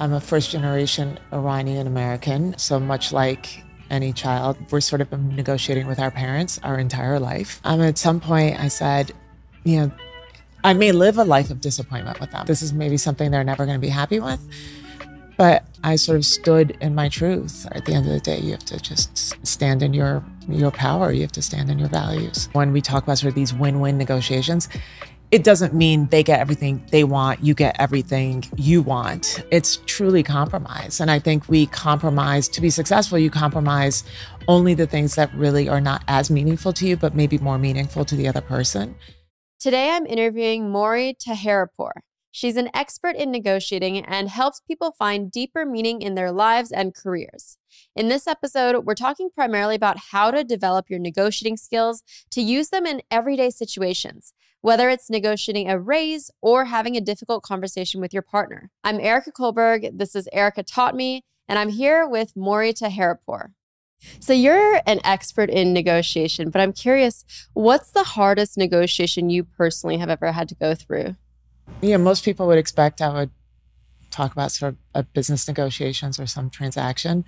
I'm a first generation Iranian American, so much like any child, we're sort of negotiating with our parents our entire life. Um, at some point, I said, you know, I may live a life of disappointment with them. This is maybe something they're never going to be happy with. But I sort of stood in my truth. At the end of the day, you have to just stand in your your power. You have to stand in your values. When we talk about sort of these win-win negotiations, it doesn't mean they get everything they want, you get everything you want. It's truly compromise. And I think we compromise to be successful, you compromise only the things that really are not as meaningful to you, but maybe more meaningful to the other person. Today, I'm interviewing Mori Taheripour. She's an expert in negotiating and helps people find deeper meaning in their lives and careers. In this episode, we're talking primarily about how to develop your negotiating skills to use them in everyday situations, whether it's negotiating a raise or having a difficult conversation with your partner. I'm Erika Kullberg. This is Erika Taught Me, and I'm here with Mori Taheripour. So you're an expert in negotiation, but I'm curious, what's the hardest negotiation you personally have ever had to go through? Yeah, most people would expect I would talk about sort of a business negotiations or some transaction,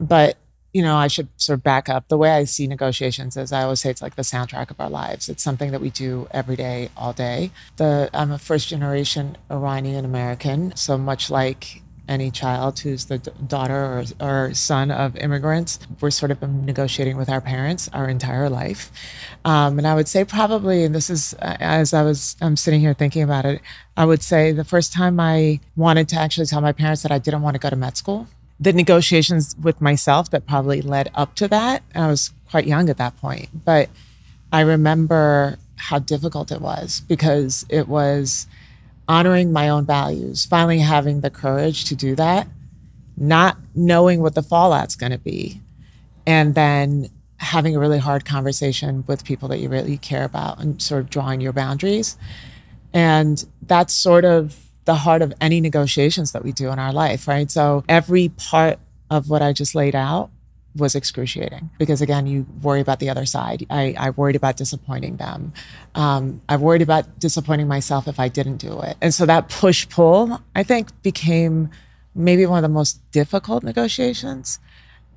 but you know, I should sort of back up. The way I see negotiations is I always say it's like the soundtrack of our lives. It's something that we do every day, all day. The I'm a first generation Iranian American, so much like any child who's the daughter or, or, son of immigrants. We're sort of negotiating with our parents our entire life. Um, and I would say probably, and this is as I was I'm sitting here thinking about it, I would say the first time I wanted to actually tell my parents that I didn't want to go to med school, the negotiations with myself that probably led up to that, I was quite young at that point, but I remember how difficult it was because it was honoring my own values, finally having the courage to do that, not knowing what the fallout's going to be, and then having a really hard conversation with people that you really care about and sort of drawing your boundaries. And that's sort of the heart of any negotiations that we do in our life, right? So every part of what I just laid out was excruciating because again you worry about the other side. I, I worried about disappointing them. Um, i worried about disappointing myself if i didn't do it. And so that push pull i think became maybe one of the most difficult negotiations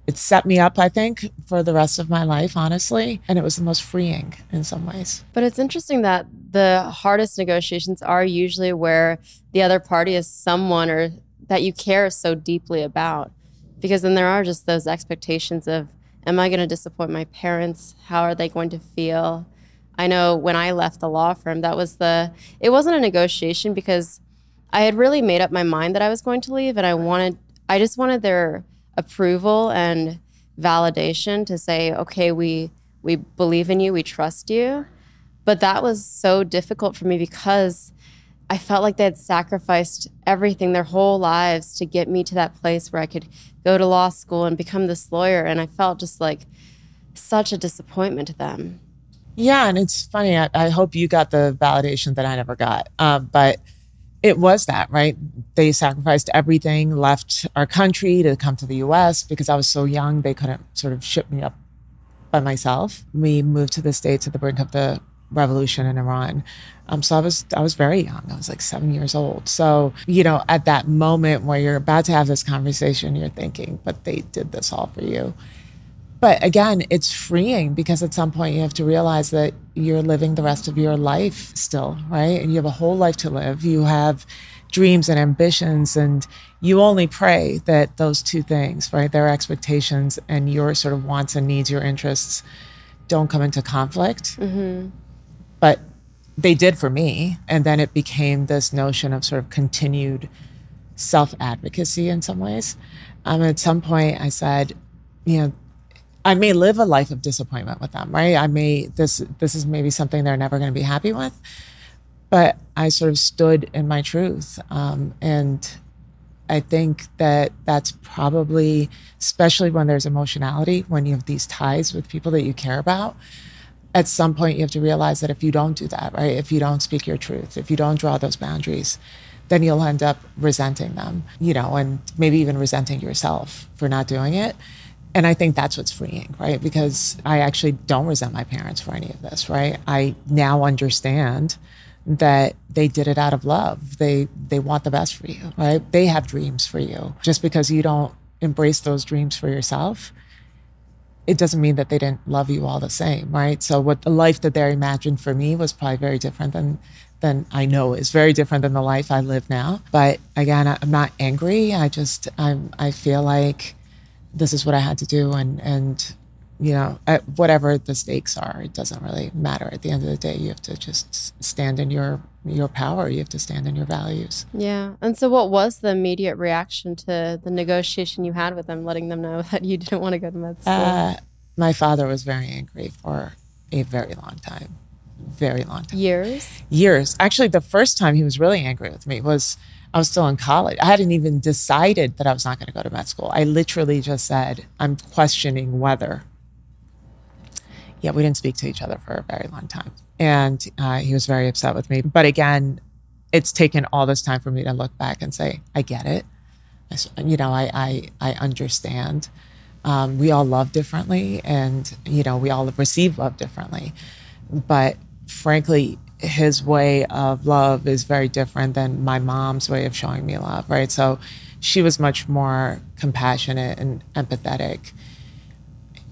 it set me up i think for the rest of my life honestly and it was the most freeing in some ways. But it's interesting that the hardest negotiations are usually where the other party is someone or that you care so deeply about because then there are just those expectations of am i going to disappoint my parents? How are they going to feel? I know when i left the law firm that was the it wasn't a negotiation because i had really made up my mind that i was going to leave and i wanted i just wanted their approval and validation to say okay we we believe in you we trust you but that was so difficult for me because I felt like they had sacrificed everything their whole lives to get me to that place where I could go to law school and become this lawyer. And I felt just like such a disappointment to them. Yeah. And it's funny. I, I hope you got the validation that I never got. Uh, but it was that, right? They sacrificed everything, left our country to come to the US because I was so young, they couldn't sort of ship me up by myself. We moved to the States at the brink of the revolution in Iran. Um, so I was I was very young. I was like seven years old. So you know, at that moment where you're about to have this conversation, you're thinking, "But they did this all for you." But again, it's freeing because at some point you have to realize that you're living the rest of your life still, right? And you have a whole life to live. You have dreams and ambitions, and you only pray that those two things, right, their expectations and your sort of wants and needs, your interests, don't come into conflict. Mm-hmm but they did for me. And then it became this notion of sort of continued self advocacy in some ways. Um, at some point, I said, you know, I may live a life of disappointment with them, right? I may this this is maybe something they're never going to be happy with, but I sort of stood in my truth, um, and I think that that's probably, especially when there's emotionality, when you have these ties with people that you care about, at some point you have to realize that if you don't do that, right, if you don't speak your truth, if you don't draw those boundaries, then you'll end up resenting them, you know, and maybe even resenting yourself for not doing it. And I think that's what's freeing, right? Because I actually don't resent my parents for any of this, right? I now understand that they did it out of love. They they want the best for you, right? They have dreams for you. Just because you don't embrace those dreams for yourself, it doesn't mean that they didn't love you all the same, right? So what the life that they imagined for me was probably very different than than I know is very different than the life I live now. But again, I'm not angry. I just I'm I feel like this is what I had to do and and you know, whatever the stakes are, it doesn't really matter. At the end of the day, you have to just stand in your your power. You have to stand in your values. Yeah. And so, what was the immediate reaction to the negotiation you had with them, letting them know that you didn't want to go to med school? Uh, my father was very angry for a very long time, very long time. Years. Years. Actually, the first time he was really angry with me was I was still in college. I hadn't even decided that I was not going to go to med school. I literally just said, "I'm questioning whether." yeah, we didn't speak to each other for a very long time. And uh, he was very upset with me. But again, it's taken all this time for me to look back and say, I get it. I, you know, I, I, I understand. Um, we all love differently and, you know, we all receive love differently. But frankly, his way of love is very different than my mom's way of showing me love, right? So she was much more compassionate and empathetic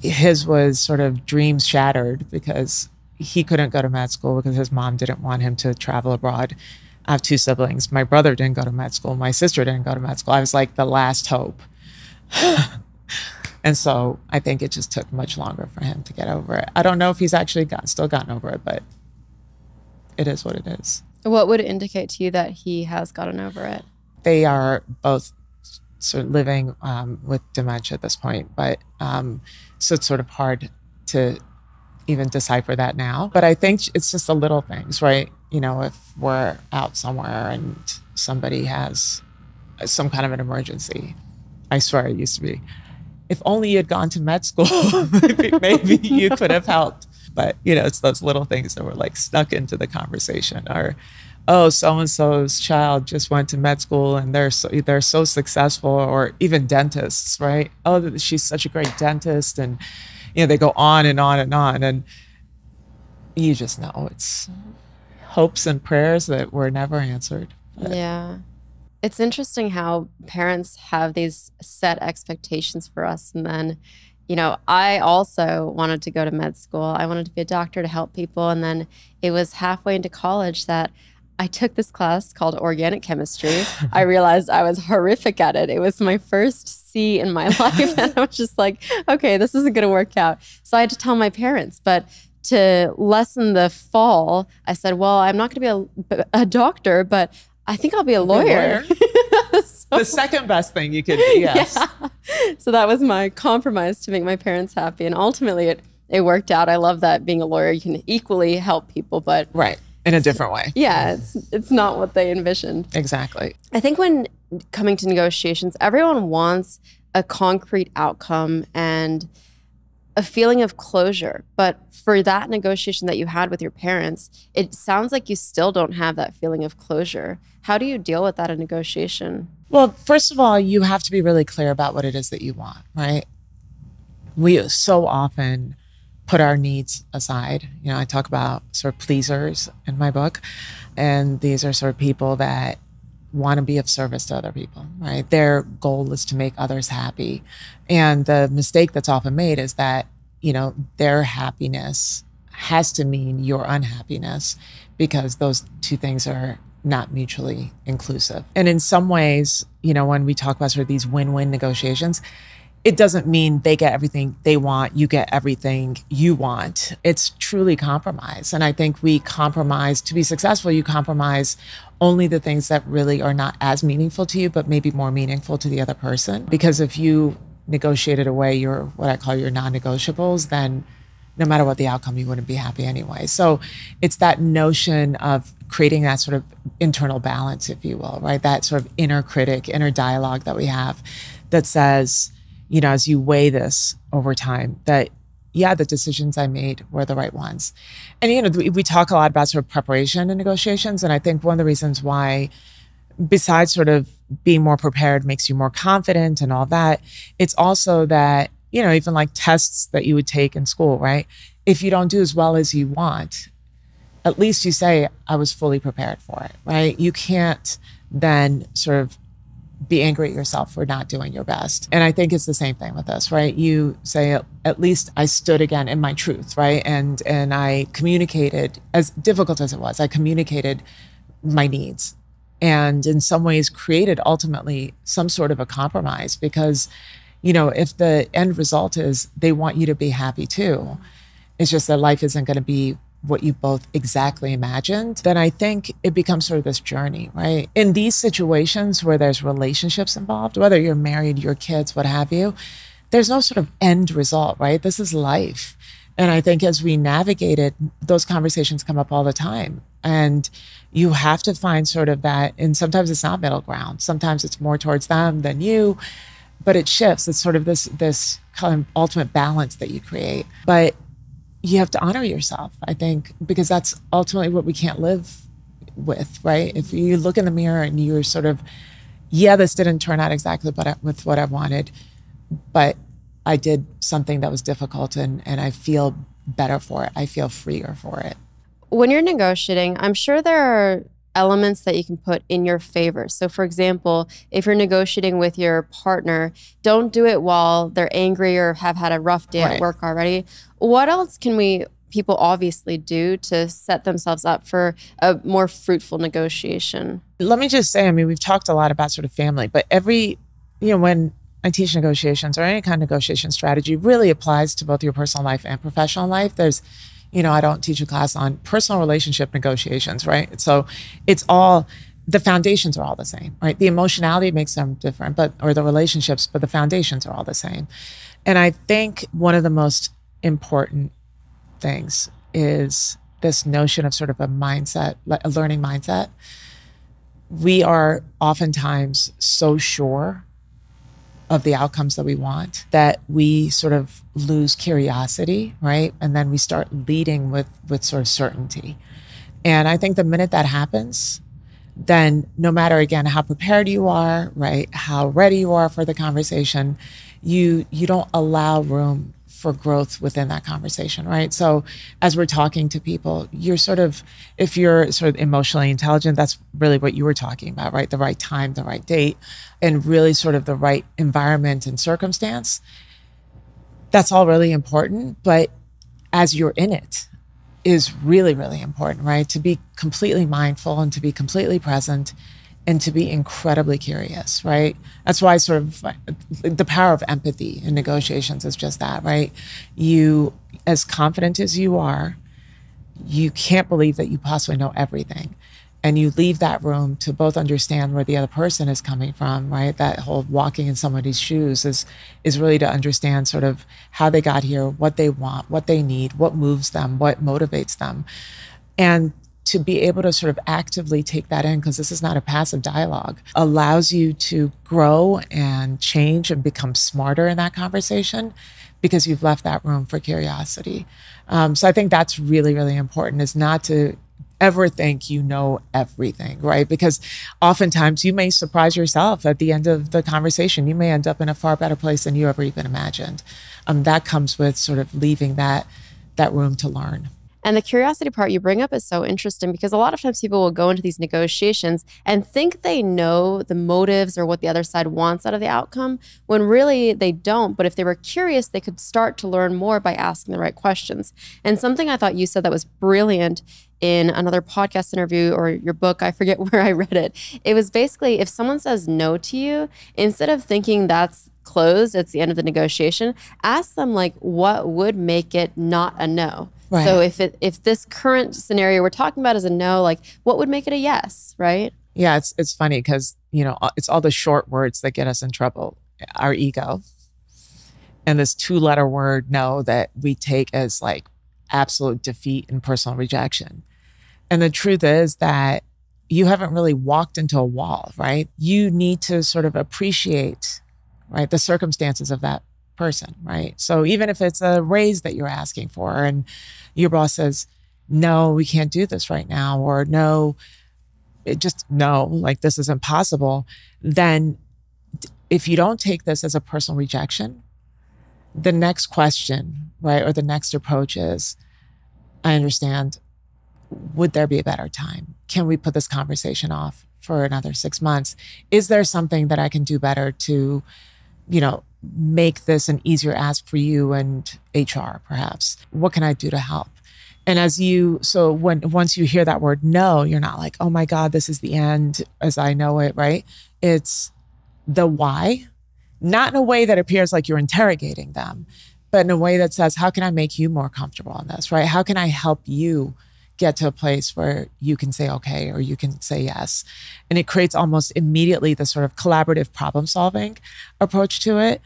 his was sort of dreams shattered because he couldn't go to med school because his mom didn't want him to travel abroad. I have two siblings. My brother didn't go to med school. My sister didn't go to med school. I was like the last hope. and so I think it just took much longer for him to get over it. I don't know if he's actually got, still gotten over it, but it is what it is. What would indicate to you that he has gotten over it? They are both sort of living um, with dementia at this point, but um, so it's sort of hard to even decipher that now. But I think it's just the little things, right? You know, if we're out somewhere and somebody has some kind of an emergency, I swear it used to be. If only you had gone to med school, maybe, maybe you could have helped. But you know, it's those little things that were like stuck into the conversation, or oh, so and so's child just went to med school and they're so, they're so successful, or even dentists, right? Oh, she's such a great dentist, and you know they go on and on and on, and you just know it's hopes and prayers that were never answered. But. Yeah. It's interesting how parents have these set expectations for us and then you know, I also wanted to go to med school. I wanted to be a doctor to help people. And then it was halfway into college that I took this class called organic chemistry. I realized I was horrific at it. It was my first C in my life. And I was just like, okay, this isn't going to work out. So I had to tell my parents. But to lessen the fall, I said, well, I'm not going to be a, a, doctor, but I think I'll be a lawyer. so, the second best thing you could be, yes. Yeah. So that was my compromise to make my parents happy. And ultimately, it, it worked out. I love that being a lawyer, you can equally help people, but. Right in a different way. Yeah, it's it's not what they envisioned. Exactly. I think when coming to negotiations, everyone wants a concrete outcome and a feeling of closure. But for that negotiation that you had with your parents, it sounds like you still don't have that feeling of closure. How do you deal with that in negotiation? Well, first of all, you have to be really clear about what it is that you want, right? We so often put our needs aside. You know, I talk about sort of pleasers in my book, and these are sort of people that want to be of service to other people, right? Their goal is to make others happy. And the mistake that's often made is that, you know, their happiness has to mean your unhappiness because those two things are not mutually inclusive. And in some ways, you know, when we talk about sort of these win win negotiations, it doesn't mean they get everything they want, you get everything you want. It's truly compromise. And I think we compromise to be successful, you compromise only the things that really are not as meaningful to you, but maybe more meaningful to the other person. Because if you negotiated away your, what I call your non negotiables, then no matter what the outcome, you wouldn't be happy anyway. So it's that notion of creating that sort of internal balance, if you will, right? That sort of inner critic, inner dialogue that we have that says, you know, as you weigh this over time, that yeah, the decisions I made were the right ones. And you know, we, talk a lot about sort of preparation and negotiations, and I think one of the reasons why, besides sort of being more prepared, makes you more confident and all that, it's also that you know, even like tests that you would take in school, right? If you don't do as well as you want, at least you say, I was fully prepared for it, right? You can't then sort of be angry at yourself for not doing your best. And I think it's the same thing with us, right? You say at least I stood again in my truth, right? And and I communicated as difficult as it was. I communicated my needs and in some ways created ultimately some sort of a compromise because you know, if the end result is they want you to be happy too, it's just that life isn't going to be what you both exactly imagined, then I think it becomes sort of this journey, right? In these situations where there's relationships involved, whether you're married, your kids, what have you, there's no sort of end result, right? This is life. And I think as we navigate it, those conversations come up all the time. And you have to find sort of that, and sometimes it's not middle ground. Sometimes it's more towards them than you, but it shifts. It's sort of this this kind of ultimate balance that you create. But you have to honor yourself, I think, because that's ultimately what we can't live with, right? If you look in the mirror and you're sort of, yeah, this didn't turn out exactly but with what I wanted, but I did something that was difficult and, and I feel better for it. I feel freer for it. When you're negotiating, I'm sure there are elements that you can put in your favor. So, for example, if you're negotiating with your partner, don't do it while they're angry or have had a rough day right. at work already. What else can we people obviously do to set themselves up for a more fruitful negotiation? Let me just say, I mean, we've talked a lot about sort of family, but every, you know, when I teach negotiations or any kind of negotiation strategy really applies to both your personal life and professional life. There's you know, I don't teach a class on personal relationship negotiations, right? So it's all the foundations are all the same, right? The emotionality makes them different, but or the relationships, but the foundations are all the same. And I think one of the most important things is this notion of sort of a mindset, a learning mindset. We are oftentimes so sure of the outcomes that we want that we sort of lose curiosity right? And then we start leading with with sort of certainty. And i think the minute that happens then no matter again how prepared you are right how ready you are for the conversation you you don't allow room for growth within that conversation, right? So as we're talking to people, you're sort of, if you're sort of emotionally intelligent, that's really what you were talking about, right? The right time, the right date, and really sort of the right environment and circumstance. That's all really important. But as you're in it, is really, really important, right? To be completely mindful and to be completely present and to be incredibly curious, right? That's why sort of the power of empathy in negotiations is just that, right? You, as confident as you are, you can't believe that you possibly know everything. And you leave that room to both understand where the other person is coming from, right? That whole walking in somebody's shoes is is really to understand sort of how they got here, what they want, what they need, what moves them, what motivates them. And to be able to sort of actively take that in, because this is not a passive dialogue, allows you to grow and change and become smarter in that conversation because you've left that room for curiosity. Um, so I think that's really, really important is not to ever think you know everything, right? Because oftentimes you may surprise yourself at the end of the conversation. You may end up in a far better place than you ever even imagined. Um, that comes with sort of leaving that that room to learn. And the curiosity part you bring up is so interesting because a lot of times people will go into these negotiations and think they know the motives or what the other side wants out of the outcome when really they don't. But if they were curious, they could start to learn more by asking the right questions. And something I thought you said that was brilliant in another podcast interview or your book, I forget where I read it. It was basically if someone says no to you, instead of thinking that's closed, it's the end of the negotiation, ask them like what would make it not a no. Right. So if it if this current scenario we're talking about is a no, like what would make it a yes, right? Yeah, it's it's funny because you know it's all the short words that get us in trouble. Our ego, and this two letter word no that we take as like absolute defeat and personal rejection. And the truth is that you haven't really walked into a wall, right? You need to sort of appreciate, right, the circumstances of that person, right? So even if it's a raise that you're asking for and your boss says, no, we can't do this right now, or no, it just no, like this is impossible, then if you don't take this as a personal rejection, the next question, right, or the next approach is, I understand. would there be a better time? Can we put this conversation off for another six months? Is there something that I can do better to, you know, make this an easier ask for you and HR perhaps? What can I do to help? And as you, so when once you hear that word no, you're not like, oh my God, this is the end as I know it, right? It's the why, not in a way that appears like you're interrogating them, but in a way that says, how can I make you more comfortable in this, right? How can I help you get to a place where you can say okay or you can say yes? And it creates almost immediately the sort of collaborative problem solving approach to it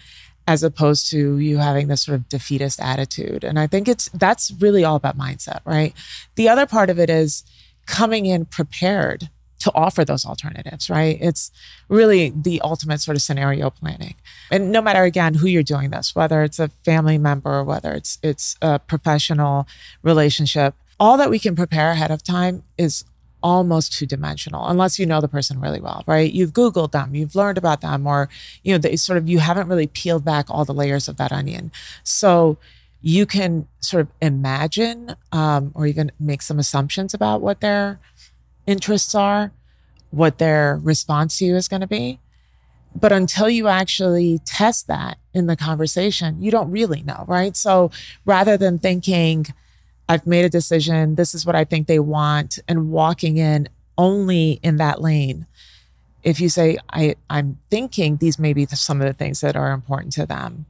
as opposed to you having this sort of defeatist attitude. And I think it's that's really all about mindset, right? The other part of it is coming in prepared to offer those alternatives, right? It's really the ultimate sort of scenario planning. And no matter again who you're doing this, whether it's a family member, whether it's it's a professional relationship, all that we can prepare ahead of time is almost two dimensional unless you know the person really well, right? You've Googled them, you've learned about them, or, you know, they sort of, you haven't really peeled back all the layers of that onion. So you can sort of imagine um, or even make some assumptions about what their interests are, what their response to you is going to be. But until you actually test that in the conversation, you don't really know, right? So rather than thinking, I've made a decision, this is what I think they want, and walking in only in that lane. If you say, I, I'm thinking these may be some of the things that are important to them,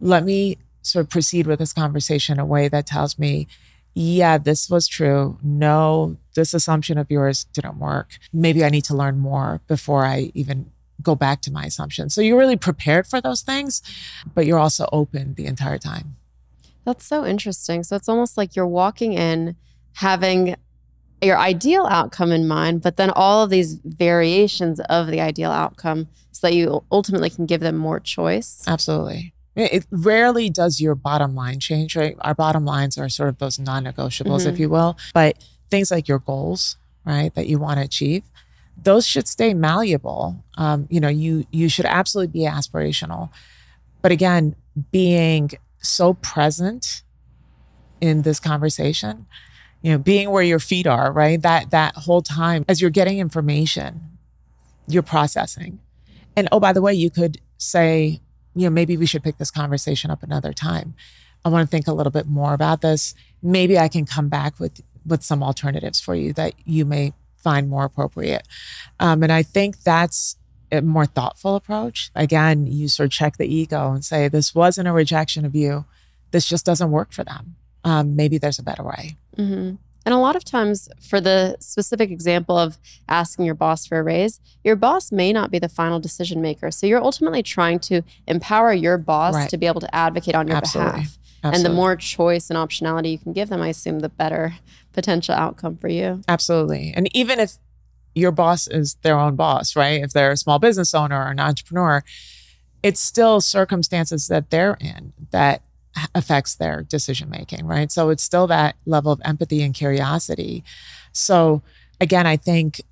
let me sort of proceed with this conversation in a way that tells me, yeah, this was true. No, this assumption of yours didn't work. Maybe I need to learn more before I even go back to my assumption. So you're really prepared for those things, but you're also open the entire time. That's so interesting. So it's almost like you're walking in having your ideal outcome in mind, but then all of these variations of the ideal outcome so that you ultimately can give them more choice. Absolutely. It rarely does your bottom line change, right? Our bottom lines are sort of those non negotiables, mm-hmm. if you will. But things like your goals, right, that you want to achieve, those should stay malleable. Um, you know, you you should absolutely be aspirational. But again, being so present in this conversation you know being where your feet are right? That that whole time as you're getting information you're processing. And oh by the way you could say you know maybe we should pick this conversation up another time. I want to think a little bit more about this. Maybe i can come back with with some alternatives for you that you may find more appropriate. Um, and i think that's a more thoughtful approach. Again, you sort of check the ego and say, this wasn't a rejection of you. This just doesn't work for them. Um, maybe there's a better way. Mm-hmm. And a lot of times, for the specific example of asking your boss for a raise, your boss may not be the final decision maker. So you're ultimately trying to empower your boss right. to be able to advocate on your Absolutely. behalf. Absolutely. And the more choice and optionality you can give them, I assume the better potential outcome for you. Absolutely. And even if your boss is their own boss, right? If they're a small business owner or an entrepreneur, it's still circumstances that they're in that affects their decision making, right? So it's still that level of empathy and curiosity. So again, I think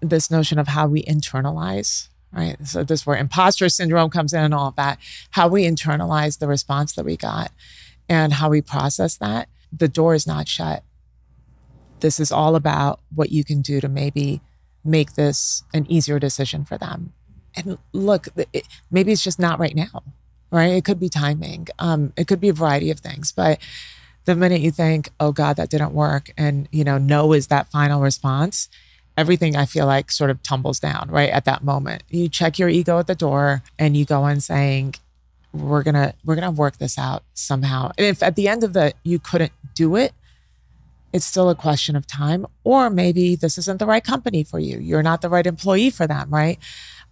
this notion of how we internalize, right? So this where imposter syndrome comes in and all of that, how we internalize the response that we got and how we process that, the door is not shut this is all about what you can do to maybe make this an easier decision for them. And look, it, maybe it's just not right now, right? It could be timing. Um, it could be a variety of things. But the minute you think, oh God, that didn't work, and you know, no is that final response, everything I feel like sort of tumbles down right at that moment. You check your ego at the door and you go in saying, we're gonna we're gonna work this out somehow. And if at the end of the you couldn't do it, it's still a question of time. Or maybe this isn't the right company for you. You're not the right employee for them, right?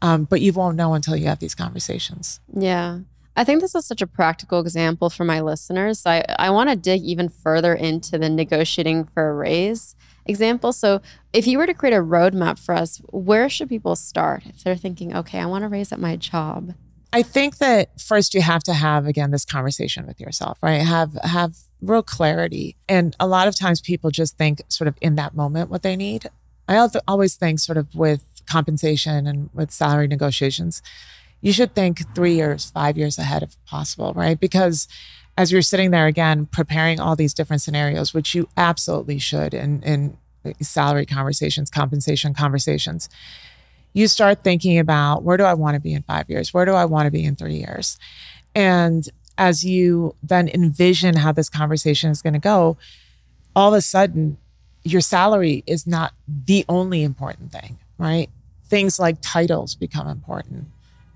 Um, but you won't know until you have these conversations. Yeah. I think this is such a practical example for my listeners. So I, I want to dig even further into the negotiating for a raise example. So, if you were to create a roadmap for us, where should people start if they're thinking, okay, I want to raise at my job? I think that first you have to have again this conversation with yourself, right? Have have real clarity. And a lot of times people just think sort of in that moment what they need. I always think sort of with compensation and with salary negotiations, you should think 3 years, 5 years ahead if possible, right? Because as you're sitting there again, preparing all these different scenarios, which you absolutely should in, in salary conversations, compensation conversations, you start thinking about where do I want to be in five years? Where do I want to be in three years? And as you then envision how this conversation is going to go, all of a sudden, your salary is not the only important thing, right? Things like titles become important.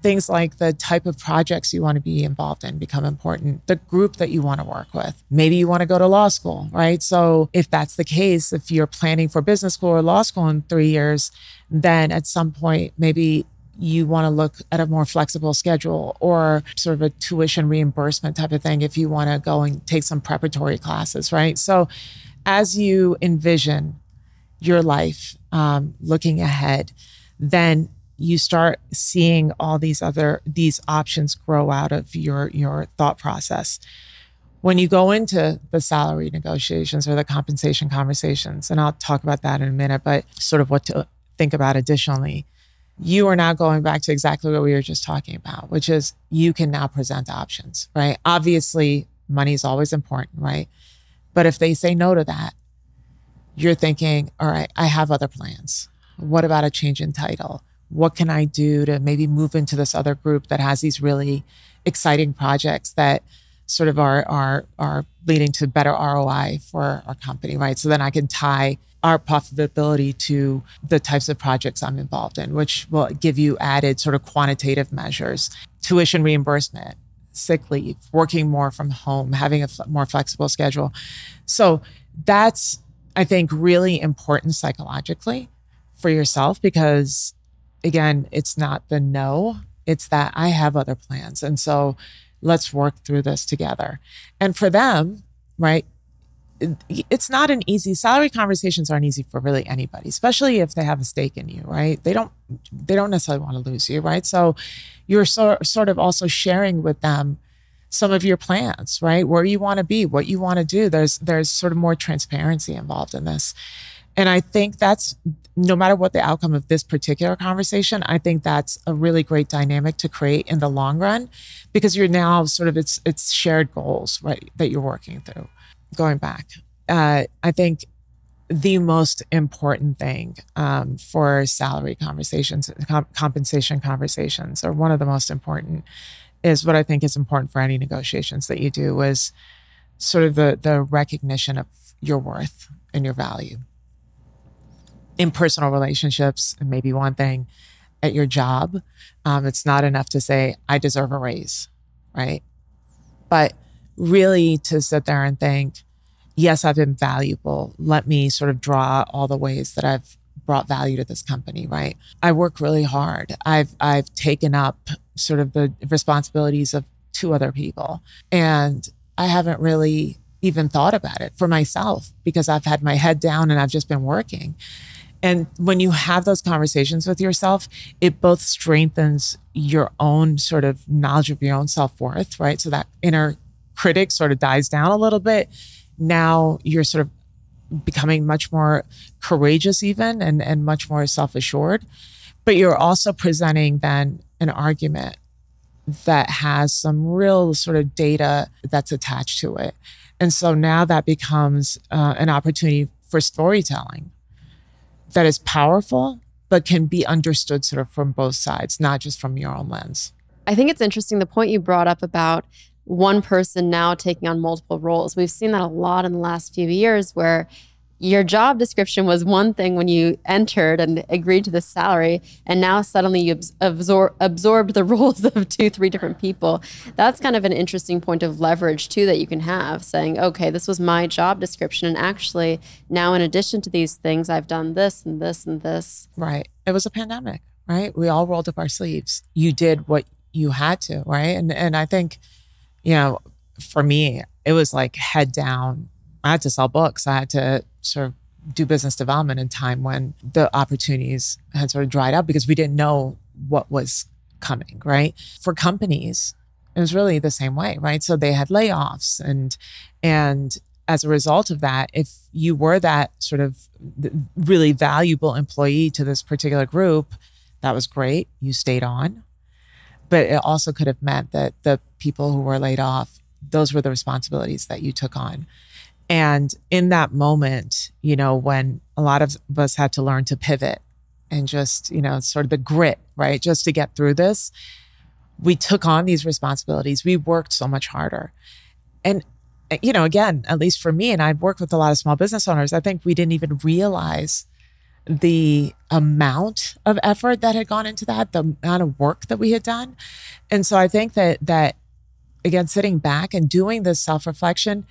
Things like the type of projects you want to be involved in become important. The group that you want to work with. Maybe you want to go to law school, right? So, if that's the case, if you're planning for business school or law school in three years, then at some point, maybe you want to look at a more flexible schedule or sort of a tuition reimbursement type of thing if you want to go and take some preparatory classes, right? So, as you envision your life um, looking ahead, then you start seeing all these other these options grow out of your your thought process when you go into the salary negotiations or the compensation conversations and i'll talk about that in a minute but sort of what to think about additionally you are now going back to exactly what we were just talking about, which is you can now present options, right? Obviously, money is always important, right? But if they say no to that, you're thinking, all right, I have other plans. What about a change in title? What can I do to maybe move into this other group that has these really exciting projects that sort of are are are leading to better ROI for our company, right? So then I can tie our profitability to the types of projects I'm involved in, which will give you added sort of quantitative measures, tuition reimbursement, sick leave, working more from home, having a f- more flexible schedule. So that's, I think, really important psychologically for yourself because, again, it's not the no, it's that I have other plans. And so let's work through this together. And for them, right, it's not an easy salary conversations aren't easy for really anybody especially if they have a stake in you right? They don't they don't necessarily want to lose you right? So you're so, sort of also sharing with them some of your plans right? Where you want to be what you want to do. There's there's sort of more transparency involved in this and i think that's no matter what the outcome of this particular conversation i think that's a really great dynamic to create in the long run because you're now sort of it's it's shared goals right that you're working through going back, uh, I think the most important thing um, for salary conversations, comp- compensation conversations, or one of the most important, is what I think is important for any negotiations that you do is sort of the the recognition of your worth and your value. In personal relationships, and maybe one thing at your job, um, it's not enough to say I deserve a raise, right? But really to sit there and think, yes, I've been valuable. Let me sort of draw all the ways that I've brought value to this company, right? I work really hard. I've I've taken up sort of the responsibilities of two other people. And I haven't really even thought about it for myself because I've had my head down and I've just been working. And when you have those conversations with yourself, it both strengthens your own sort of knowledge of your own self worth, right? So that inner critic sort of dies down a little bit. Now you're sort of becoming much more courageous, even and, and much more self assured. But you're also presenting then an argument that has some real sort of data that's attached to it. And so now that becomes uh, an opportunity for storytelling that is powerful, but can be understood sort of from both sides, not just from your own lens. I think it's interesting the point you brought up about one person now taking on multiple roles. We've seen that a lot in the last few years where your job description was one thing when you entered and agreed to the salary, and now suddenly you absor- absorbed the roles of two, three different people. That's kind of an interesting point of leverage, too, that you can have saying, okay, this was my job description. And actually, now in addition to these things, I've done this and this and this. Right. It was a pandemic, right? We all rolled up our sleeves. You did what you had to, right? And, and I think, you know, for me, it was like head down. I had to sell books. I had to sort of do business development in time when the opportunities had sort of dried up because we didn't know what was coming, right? For companies, it was really the same way, right? So they had layoffs and and as a result of that, if you were that sort of really valuable employee to this particular group, that was great. You stayed on. But it also could have meant that the people who were laid off, those were the responsibilities that you took on. And in that moment, you know, when a lot of us had to learn to pivot and just, you know, sort of the grit, right? Just to get through this, we took on these responsibilities. We worked so much harder. And, eh, you know, again, at least for me, and I've worked with a lot of small business owners, I think we didn't even realize the amount of effort that had gone into that, the amount of work that we had done. And so I think that, that again, sitting back and doing this self reflection,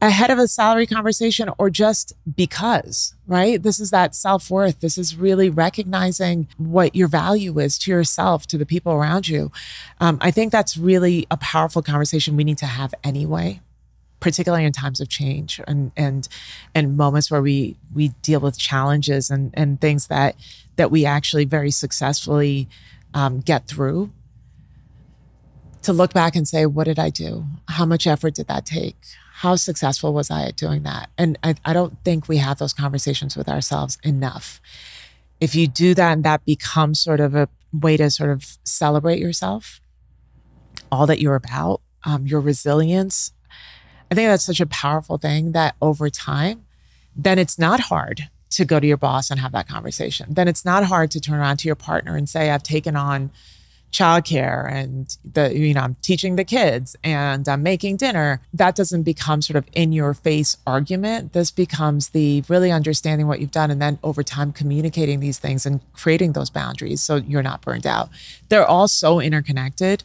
ahead of a salary conversation or just because, right? This is that self worth. This is really recognizing what your value is to yourself, to the people around you. Um, I think that's really a powerful conversation we need to have anyway. Particularly in times of change and and and moments where we we deal with challenges and and things that that we actually very successfully um, get through to look back and say, what did I do? How much effort did that take? How successful was I at doing that? And I, I don't think we have those conversations with ourselves enough. If you do that and that becomes sort of a way to sort of celebrate yourself, all that you're about, um, your resilience, I think that's such a powerful thing that over time, then it's not hard to go to your boss and have that conversation. Then it's not hard to turn around to your partner and say, I've taken on childcare and the you know I'm teaching the kids and I'm making dinner that doesn't become sort of in your face argument. This becomes the really understanding what you've done and then over time communicating these things and creating those boundaries so you're not burned out. They're all so interconnected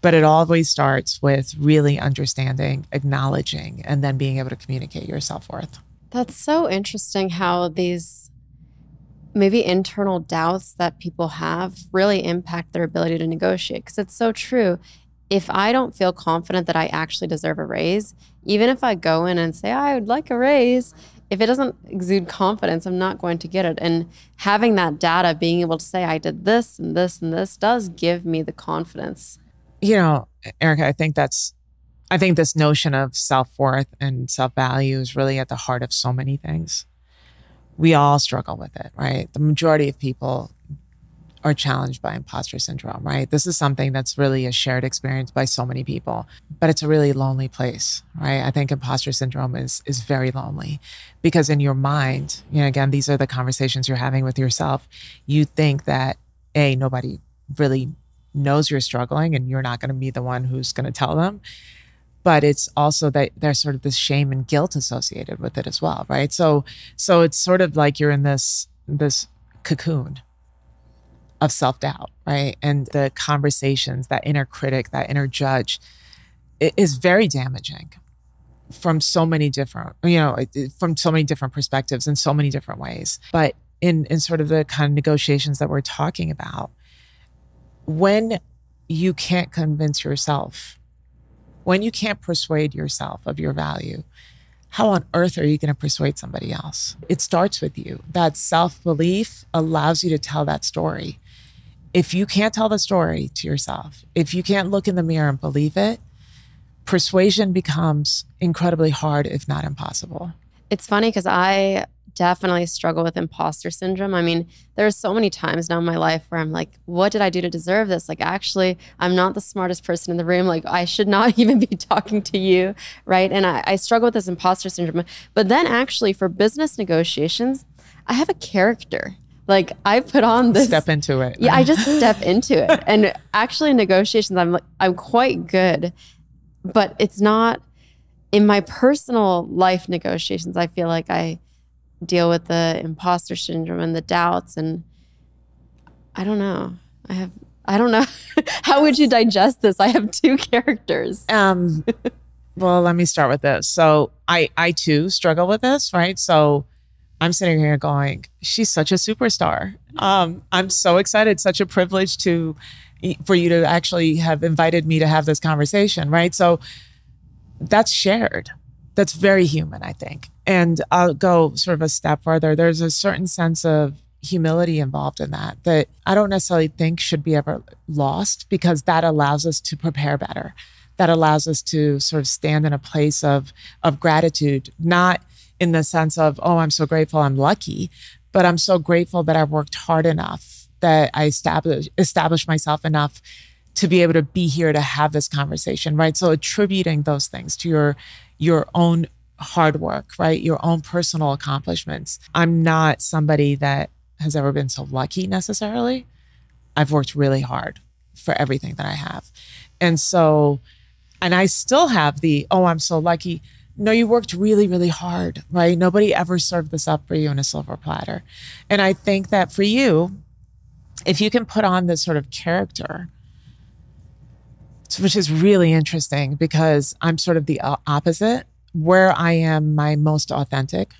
but it always starts with really understanding acknowledging and then being able to communicate your self-worth. That's so interesting how these maybe internal doubts that people have really impact their ability to negotiate because it's so true. If I don't feel confident that I actually deserve a raise, even if I go in and say, I would like a raise, if it doesn't exude confidence, I'm not going to get it. And having that data, being able to say, I did this and this and this, does give me the confidence. You know, Erika, I think that's, I think this notion of self worth and self value is really at the heart of so many things we all struggle with it, right? The majority of people are challenged by imposter syndrome, right? This is something that's really a shared experience by so many people, but it's a really lonely place, right? I think imposter syndrome is is very lonely because in your mind, you know, again, these are the conversations you're having with yourself. You think that a nobody really knows you're struggling and you're not going to be the one who's going to tell them but it's also that there's sort of this shame and guilt associated with it as well right? So so it's sort of like you're in this this cocoon of self-doubt right? And the conversations that inner critic that inner judge is very damaging from so many different you know from so many different perspectives in so many different ways. But in in sort of the kind of negotiations that we're talking about when you can't convince yourself when you can't persuade yourself of your value, how on earth are you going to persuade somebody else? It starts with you. That self belief allows you to tell that story. If you can't tell the story to yourself, if you can't look in the mirror and believe it, persuasion becomes incredibly hard, if not impossible. It's funny because I definitely struggle with imposter syndrome. I mean, there are so many times now in my life where I'm like, what did I do to deserve this? Like, actually, I'm not the smartest person in the room. Like, I should not even be talking to you. Right. And I, I struggle with this imposter syndrome. But then, actually, for business negotiations, I have a character. Like I put on this step into it. Yeah, I just step into it. And actually in negotiations I'm I'm quite good. But it's not in my personal life negotiations I feel like I deal with the imposter syndrome and the doubts and I don't know. I have I don't know. How would you digest this? I have two characters. Um well, let me start with this. So I I too struggle with this, right? So I'm sitting here going, she's such a superstar. Um, I'm so excited, such a privilege to for you to actually have invited me to have this conversation, right? So that's shared that's very human, I think. And I'll go sort of a step further. There's a certain sense of humility involved in that that I don't necessarily think should be ever lost because that allows us to prepare better. That allows us to sort of stand in a place of of gratitude, not in the sense of, oh, I'm so grateful, I'm lucky, but I'm so grateful that I worked hard enough, that I established established myself enough to be able to be here to have this conversation, right? So attributing those things to your your own hard work, right? Your own personal accomplishments. I'm not somebody that has ever been so lucky necessarily. I've worked really hard for everything that I have. And so, and I still have the, oh, I'm so lucky. No, you worked really, really hard, right? Nobody ever served this up for you in a silver platter. And I think that for you, if you can put on this sort of character, which is really interesting because I'm sort of the opposite, where I am my most authentic,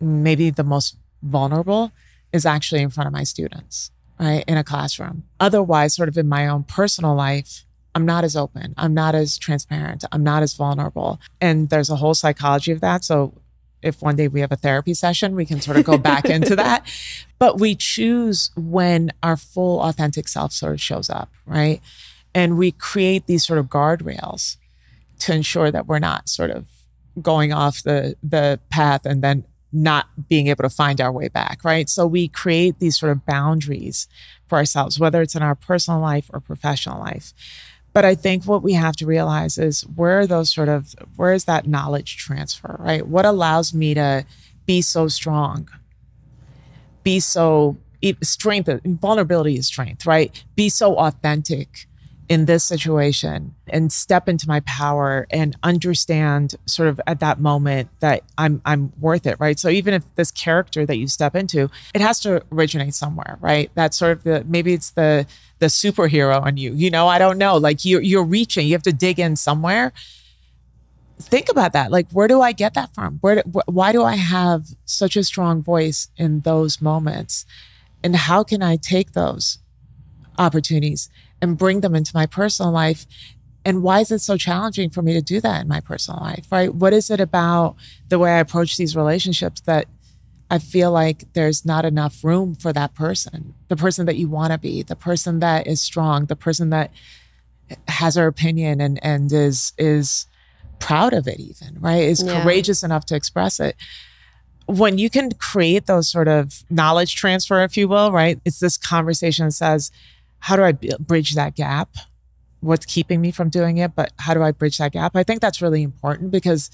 maybe the most vulnerable, is actually in front of my students, right? In a classroom. Otherwise, sort of in my own personal life, I'm not as open. I'm not as transparent. I'm not as vulnerable. And there's a whole psychology of that. So if one day we have a therapy session, we can sort of go back into that. But we choose when our full authentic self sort of shows up, right? And we create these sort of guardrails to ensure that we're not sort of going off the the path and then not being able to find our way back, right? So we create these sort of boundaries for ourselves, whether it's in our personal life or professional life. But I think what we have to realize is where those sort of, where is that knowledge transfer, right? What allows me to be so strong, be so, strength, vulnerability is strength, right? Be so authentic in this situation and step into my power and understand sort of at that moment that I'm I'm worth it, right? So even if this character that you step into, it has to originate somewhere, right? That's sort of the maybe it's the the superhero on you. You know, I don't know. Like you're you're reaching, you have to dig in somewhere. Think about that. Like, where do I get that from? Where, wh- why do I have such a strong voice in those moments? And how can I take those opportunities and bring them into my personal life. And why is it so challenging for me to do that in my personal life, right? What is it about the way I approach these relationships that I feel like there's not enough room for that person, the person that you want to be, the person that is strong, the person that has her opinion and and is is proud of it even, right? Is yeah. courageous enough to express it. When you can create those sort of knowledge transfer, if you will, right? It's this conversation that says, how do I bridge that gap? What's keeping me from doing it? But how do I bridge that gap? I think that's really important because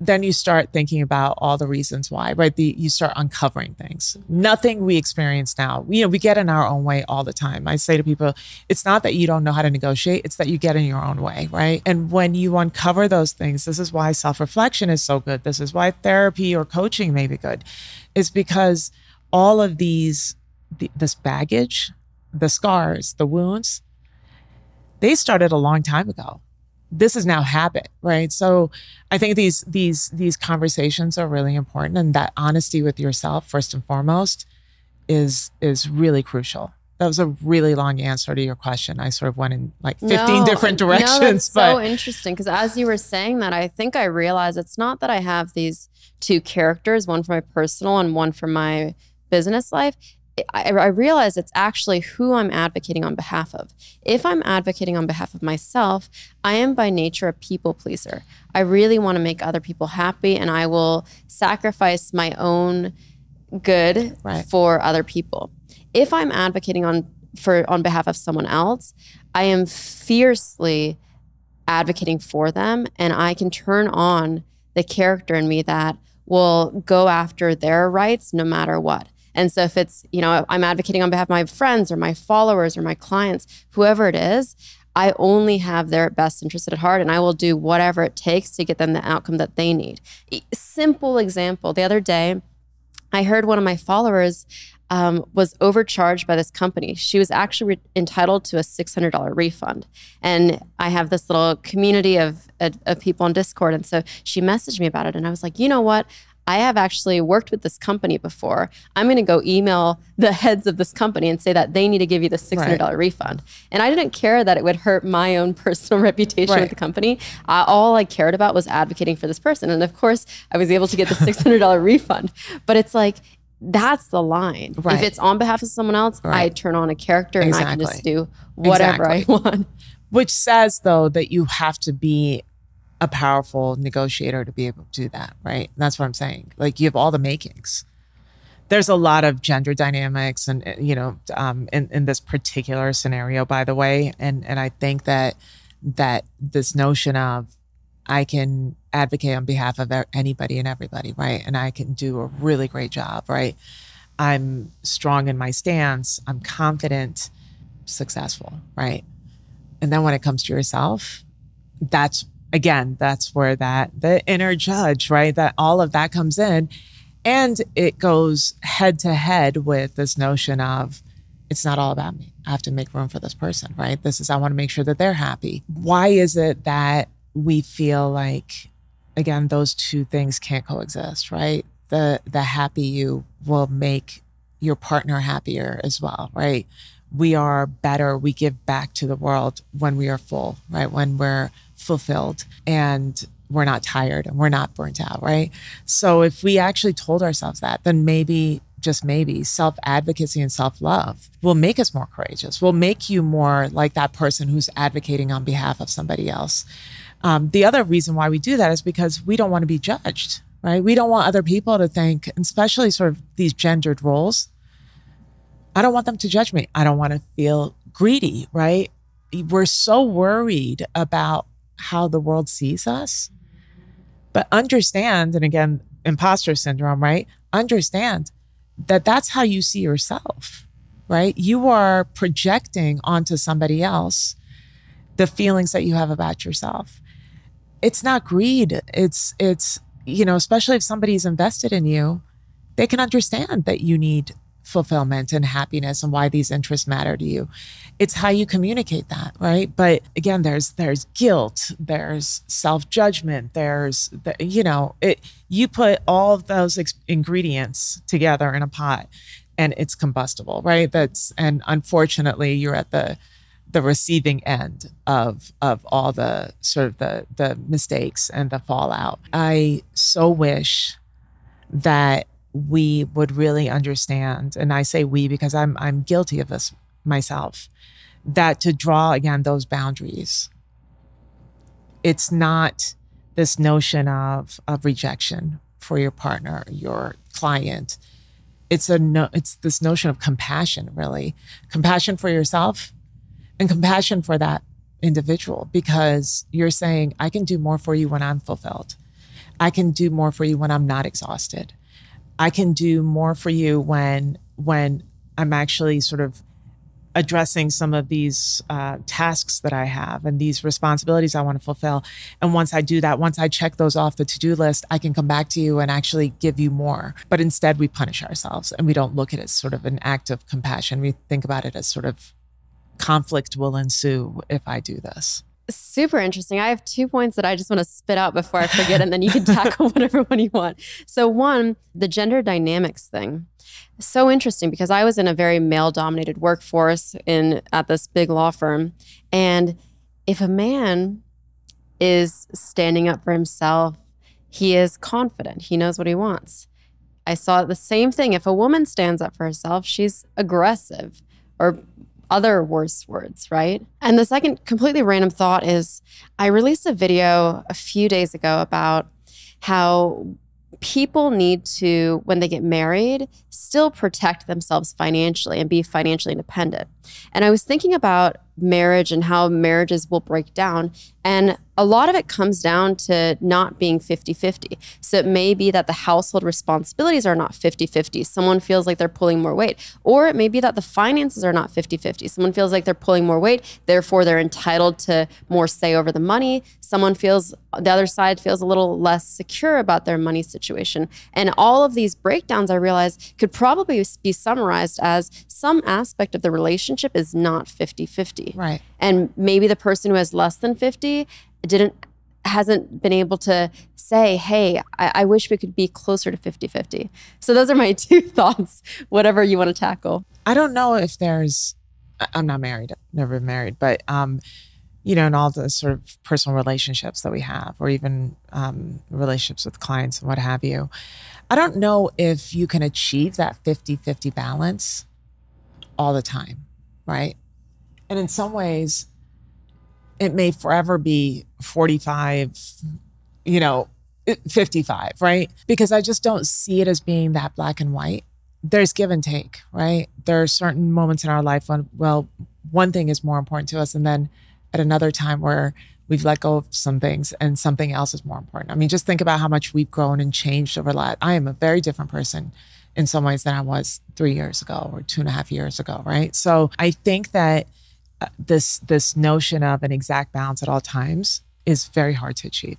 then you start thinking about all the reasons why, right? The, you start uncovering things. Nothing we experience now, you know, we get in our own way all the time. I say to people, it's not that you don't know how to negotiate, it's that you get in your own way, right? And when you uncover those things, this is why self reflection is so good. This is why therapy or coaching may be good, is because all of these, this baggage the scars, the wounds, they started a long time ago. This is now habit, right? So I think these these these conversations are really important and that honesty with yourself first and foremost is is really crucial. That was a really long answer to your question. I sort of went in like 15 no, different directions. No, that's but so interesting because as you were saying that, I think I realized it's not that I have these two characters, one for my personal and one for my business life. I, I realize it's actually who I'm advocating on behalf of. If I'm advocating on behalf of myself, I am by nature a people pleaser. I really want to make other people happy, and I will sacrifice my own good right. for other people. If I'm advocating on for on behalf of someone else, I am fiercely advocating for them, and I can turn on the character in me that will go after their rights no matter what. And so if it's, you know, I'm advocating on behalf of my friends or my followers or my clients, whoever it is, I only have their best interest at heart and I will do whatever it takes to get them the outcome that they need. Simple example. The other day, I heard one of my followers um, was overcharged by this company. She was actually re- entitled to a $600 refund. And I have this little community of, of, of people on Discord. And so she messaged me about it. And I was like, you know what? I have actually worked with this company before. I'm going to go email the heads of this company and say that they need to give you the $600 right. refund. And I didn't care that it would hurt my own personal reputation right. with the company. Uh, all I cared about was advocating for this person. And of course, I was able to get the $600 refund. But it's like, that's the line. Right. If it's on behalf of someone else, I turn on a character exactly. and I can just do whatever exactly. I want. Which says, though, that you have to be a powerful negotiator to be able to do that, right? And that's what I'm saying. Like you have all the makings. there's a lot of gender dynamics and you know um, in, in this particular scenario by the way and and i think that that this notion of i can advocate on behalf of anybody and everybody right and i can do a really great job right i'm strong in my stance i'm confident successful right and then when it comes to yourself that's again that's where that the inner judge right that all of that comes in and it goes head to head with this notion of it's not all about me. I have to make room for this person, right? This is, I want to make sure that they're happy. Why is it that we feel like, again, those two things can't coexist, right? The, the happy you will make your partner happier as well, right? We are better, we give back to the world when we are full, right? When we're fulfilled. And we're not tired and we're not burnt out, right? So if we actually told ourselves that, then maybe, just maybe, self advocacy and self love will make us more courageous, will make you more like that person who's advocating on behalf of somebody else. Um, the other reason why we do that is because we don't want to be judged, right? We don't want other people to think, especially sort of these gendered roles. I don't want them to judge me. I don't want to feel greedy, right? We're so worried about how the world sees us but understand, and again, imposter syndrome, right? Understand that that's how you see yourself, right? You are projecting onto somebody else the feelings that you have about yourself. It's not greed. It's, it's, you know, especially if somebody's invested in you, they can understand that you need fulfillment and happiness and why these interests matter to you. It's how you communicate that right? But again there's there's guilt there's self-judgment there's the, you know it you put all of those ex- ingredients together in a pot and it's combustible right? That's and unfortunately you're at the the receiving end of of all the sort of the the mistakes and the fallout. I so wish that we would really understand and i say we because i'm i'm guilty of this myself that to draw again those boundaries it's not this notion of of rejection for your partner your client. It's a no, it's this notion of compassion really. Compassion for yourself and compassion for that individual because you're saying i can do more for you when i'm fulfilled. I can do more for you when i'm not exhausted I can do more for you when when I'm actually sort of addressing some of these uh, tasks that I have and these responsibilities I want to fulfill. And once I do that, once I check those off the to do list, I can come back to you and actually give you more. But instead, we punish ourselves and we don't look at it as sort of an act of compassion. We think about it as sort of conflict will ensue if I do this. Super interesting. I have two points that I just want to spit out before I forget, and then you can tackle whatever one you want. So, one, the gender dynamics thing. So interesting because I was in a very male dominated workforce in at this big law firm. And if a man is standing up for himself, he is confident, he knows what he wants. I saw the same thing. If a woman stands up for herself, she's aggressive or other worse words, right? And the second completely random thought is I released a video a few days ago about how people need to, when they get married, still protect themselves financially and be financially independent. And I was thinking about marriage and how marriages will break down. And a lot of it comes down to not being 50 50. So it may be that the household responsibilities are not 50 50. Someone feels like they're pulling more weight. Or it may be that the finances are not 50 50. Someone feels like they're pulling more weight. Therefore, they're entitled to more say over the money. Someone feels, the other side feels a little less secure about their money situation. And all of these breakdowns, I realize, could probably be summarized as some aspect of the relationship is not 50 50. Right. And maybe the person who has less than 50 didn't hasn't been able to say, hey, I, I wish we could be closer to 50 50. So those are my two thoughts, whatever you want to tackle. I don't know if there's, I'm not married, never been married, but, um, you know, in all the sort of personal relationships that we have, or even um, relationships with clients and what have you, I don't know if you can achieve that 50 50 balance all the time, right? And in some ways, it may forever be 45, you know, 55, right? Because I just don't see it as being that black and white. there's give and take, right? There are certain moments in our life when, well, one thing is more important to us. And then at another time where we've let go of some things and something else is more important. I mean, just think about how much we've grown and changed over the last. I am a very different person in some ways than I was three years ago or two and a half years ago, right? So I think that this this notion of an exact balance at all times is very hard to achieve.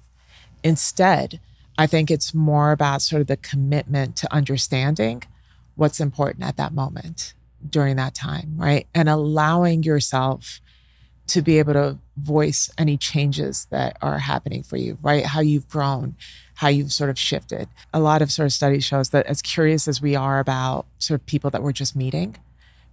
Instead, I think it's more about sort of the commitment to understanding what's important at that moment during that time, right? And allowing yourself to be able to voice any changes that are happening for you, right? How you've grown, how you've sort of shifted. A lot of sort of study shows that as curious as we are about sort of people that we're just meeting,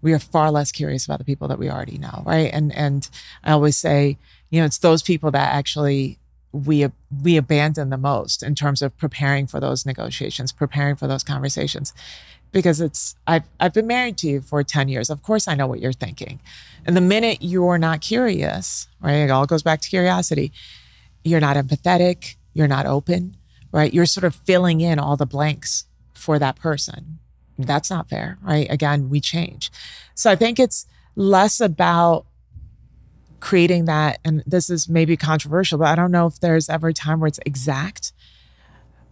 we are far less curious about the people that we already know, right? And and I always say, you know, it's those people that actually we we abandon the most in terms of preparing for those negotiations, preparing for those conversations because it's I've I've been married to you for 10 years. Of course I know what you're thinking. And the minute you're not curious, right? It all goes back to curiosity. You're not empathetic, you're not open, right? You're sort of filling in all the blanks for that person. That's not fair, right? Again, we change. So I think it's less about creating that and this is maybe controversial, but I don't know if there's ever a time where it's exact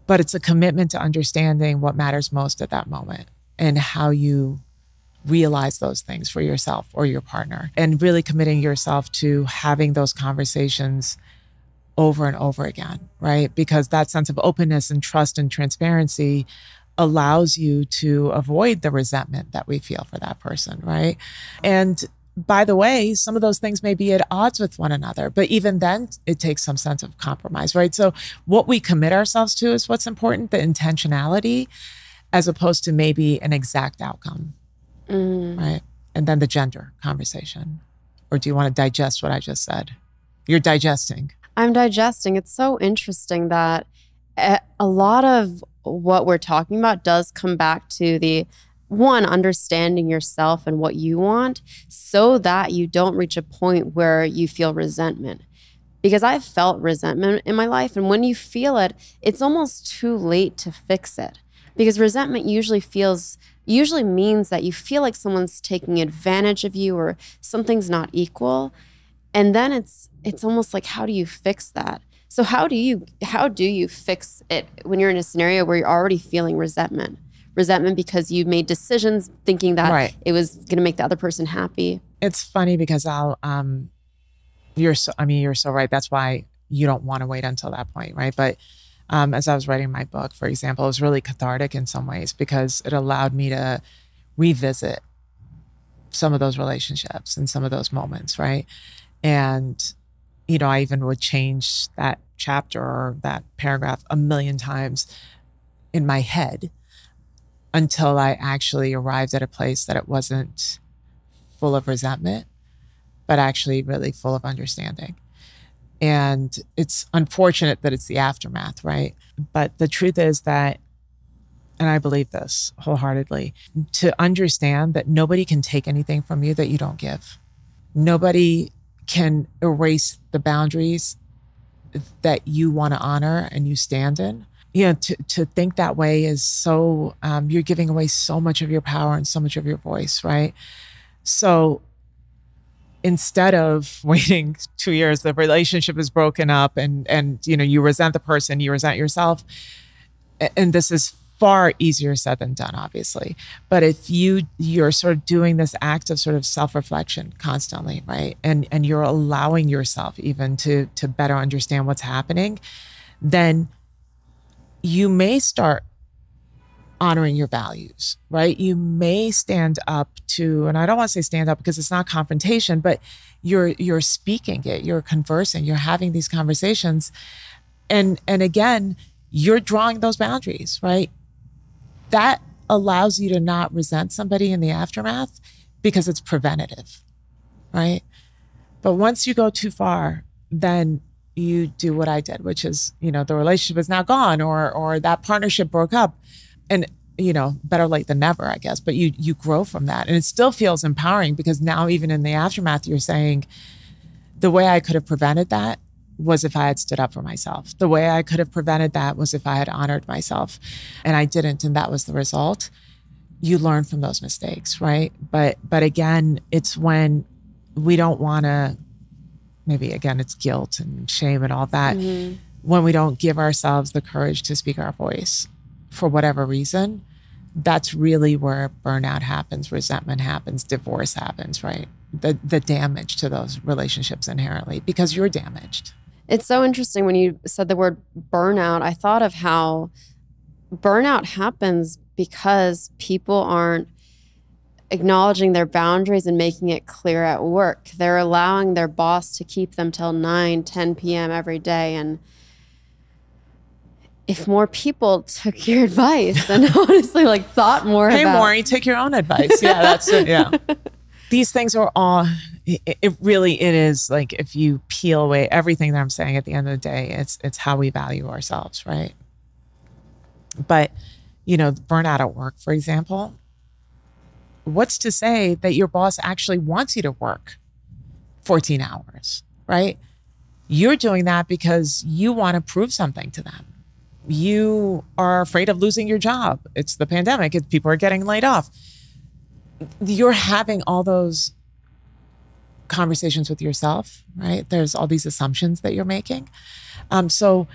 but it's a commitment to understanding what matters most at that moment and how you realize those things for yourself or your partner and really committing yourself to having those conversations over and over again, right? Because that sense of openness and trust and transparency allows you to avoid the resentment that we feel for that person, right? And by the way, some of those things may be at odds with one another, but even then, it takes some sense of compromise, right? So, what we commit ourselves to is what's important the intentionality, as opposed to maybe an exact outcome, mm. right? And then the gender conversation. Or do you want to digest what I just said? You're digesting. I'm digesting. It's so interesting that eh, a lot of what we're talking about does come back to the one understanding yourself and what you want so that you don't reach a point where you feel resentment. Because I've felt resentment in my life and when you feel it it's almost too late to fix it. Because resentment usually feels usually means that you feel like someone's taking advantage of you or something's not equal. And then it's it's almost like how do you fix that so how do you how do you fix it when you're in a scenario where you're already feeling resentment resentment because you made decisions thinking that right. it was going to make the other person happy. It's funny because I'll, um, you're so, I mean, you're so right. That's why you don't want to wait until that point, right? But um, as I was writing my book, for example, it was really cathartic in some ways because it allowed me to revisit some of those relationships and some of those moments, right? And, you know, I even would change that chapter or that paragraph a million times in my head until I actually arrived at a place that it wasn't full of resentment, but actually really full of understanding. And it's unfortunate that it's the aftermath, right? But the truth is that, and I believe this wholeheartedly, to understand that nobody can take anything from you that you don't give. Nobody can erase the boundaries that you want to honor and you stand in you know, to, to think that way is so, um, you're giving away so much of your power and so much of your voice, right? So instead of waiting two years, the relationship is broken up and, and, you know, you resent the person, you resent yourself. And this is far easier said than done, obviously. But if you, you're sort of doing this act of sort of self-reflection constantly, right? And, and you're allowing yourself even to, to better understand what's happening, then you may start honoring your values, right? You may stand up to, and I don't want to say stand up because it's not confrontation, but you're you're speaking it, you're conversing, you're having these conversations. And and again, you're drawing those boundaries, right? That allows you to not resent somebody in the aftermath because it's preventative, right? But once you go too far, then you do what I did, which is, you know, the relationship is now gone or or that partnership broke up. And you know, better late than never, I guess. But you you grow from that. And it still feels empowering because now even in the aftermath, you're saying the way I could have prevented that was if I had stood up for myself. The way I could have prevented that was if I had honored myself. And I didn't, and that was the result. you learn from those mistakes, right? But but again, it's when we don't want to maybe again it's guilt and shame and all that mm-hmm. when we don't give ourselves the courage to speak our voice for whatever reason that's really where burnout happens resentment happens divorce happens right the the damage to those relationships inherently because you're damaged it's so interesting when you said the word burnout i thought of how burnout happens because people aren't acknowledging their boundaries and making it clear at work. They're allowing their boss to keep them till 9, 10 p.m. every day. And if more people took your advice and honestly like thought more hey, about Mori, take your own advice. Yeah, that's it. Yeah. These things are all it, really it is like if you peel away everything that I'm saying at the end of the day, it's it's how we value ourselves, right? But you know, burnout at work, for example, what's to say that your boss actually wants you to work 14 hours, right? You're doing that because you want to prove something to them. You are afraid of losing your job. It's the pandemic, it, people are getting laid off. You're having all those conversations with yourself, right? There's all these assumptions that you're making. Um, so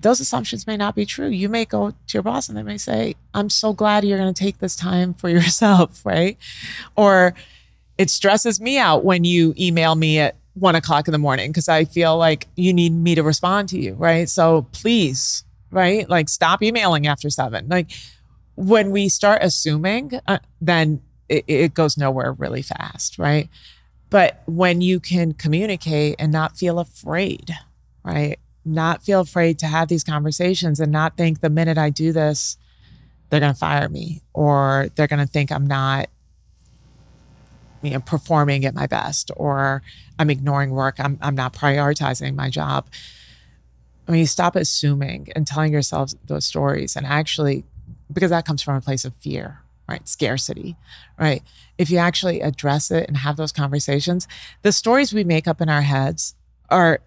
those assumptions may not be true. You may go to your boss and they may say, I'm so glad you're going to take this time for yourself, right? Or it stresses me out when you email me at one o'clock in the morning because I feel like you need me to respond to you, right? So please, right? Like stop emailing after seven. Like when we start assuming, uh, then it, it goes nowhere really fast, right? But when you can communicate and not feel afraid, right? not feel afraid to have these conversations and not think the minute I do this, they're going to fire me or they're going to think I'm not you know performing at my best or I'm ignoring work I'm I'm not prioritizing my job I mean you stop assuming and telling yourselves those stories and actually because that comes from a place of fear right scarcity right if you actually address it and have those conversations the stories we make up in our heads are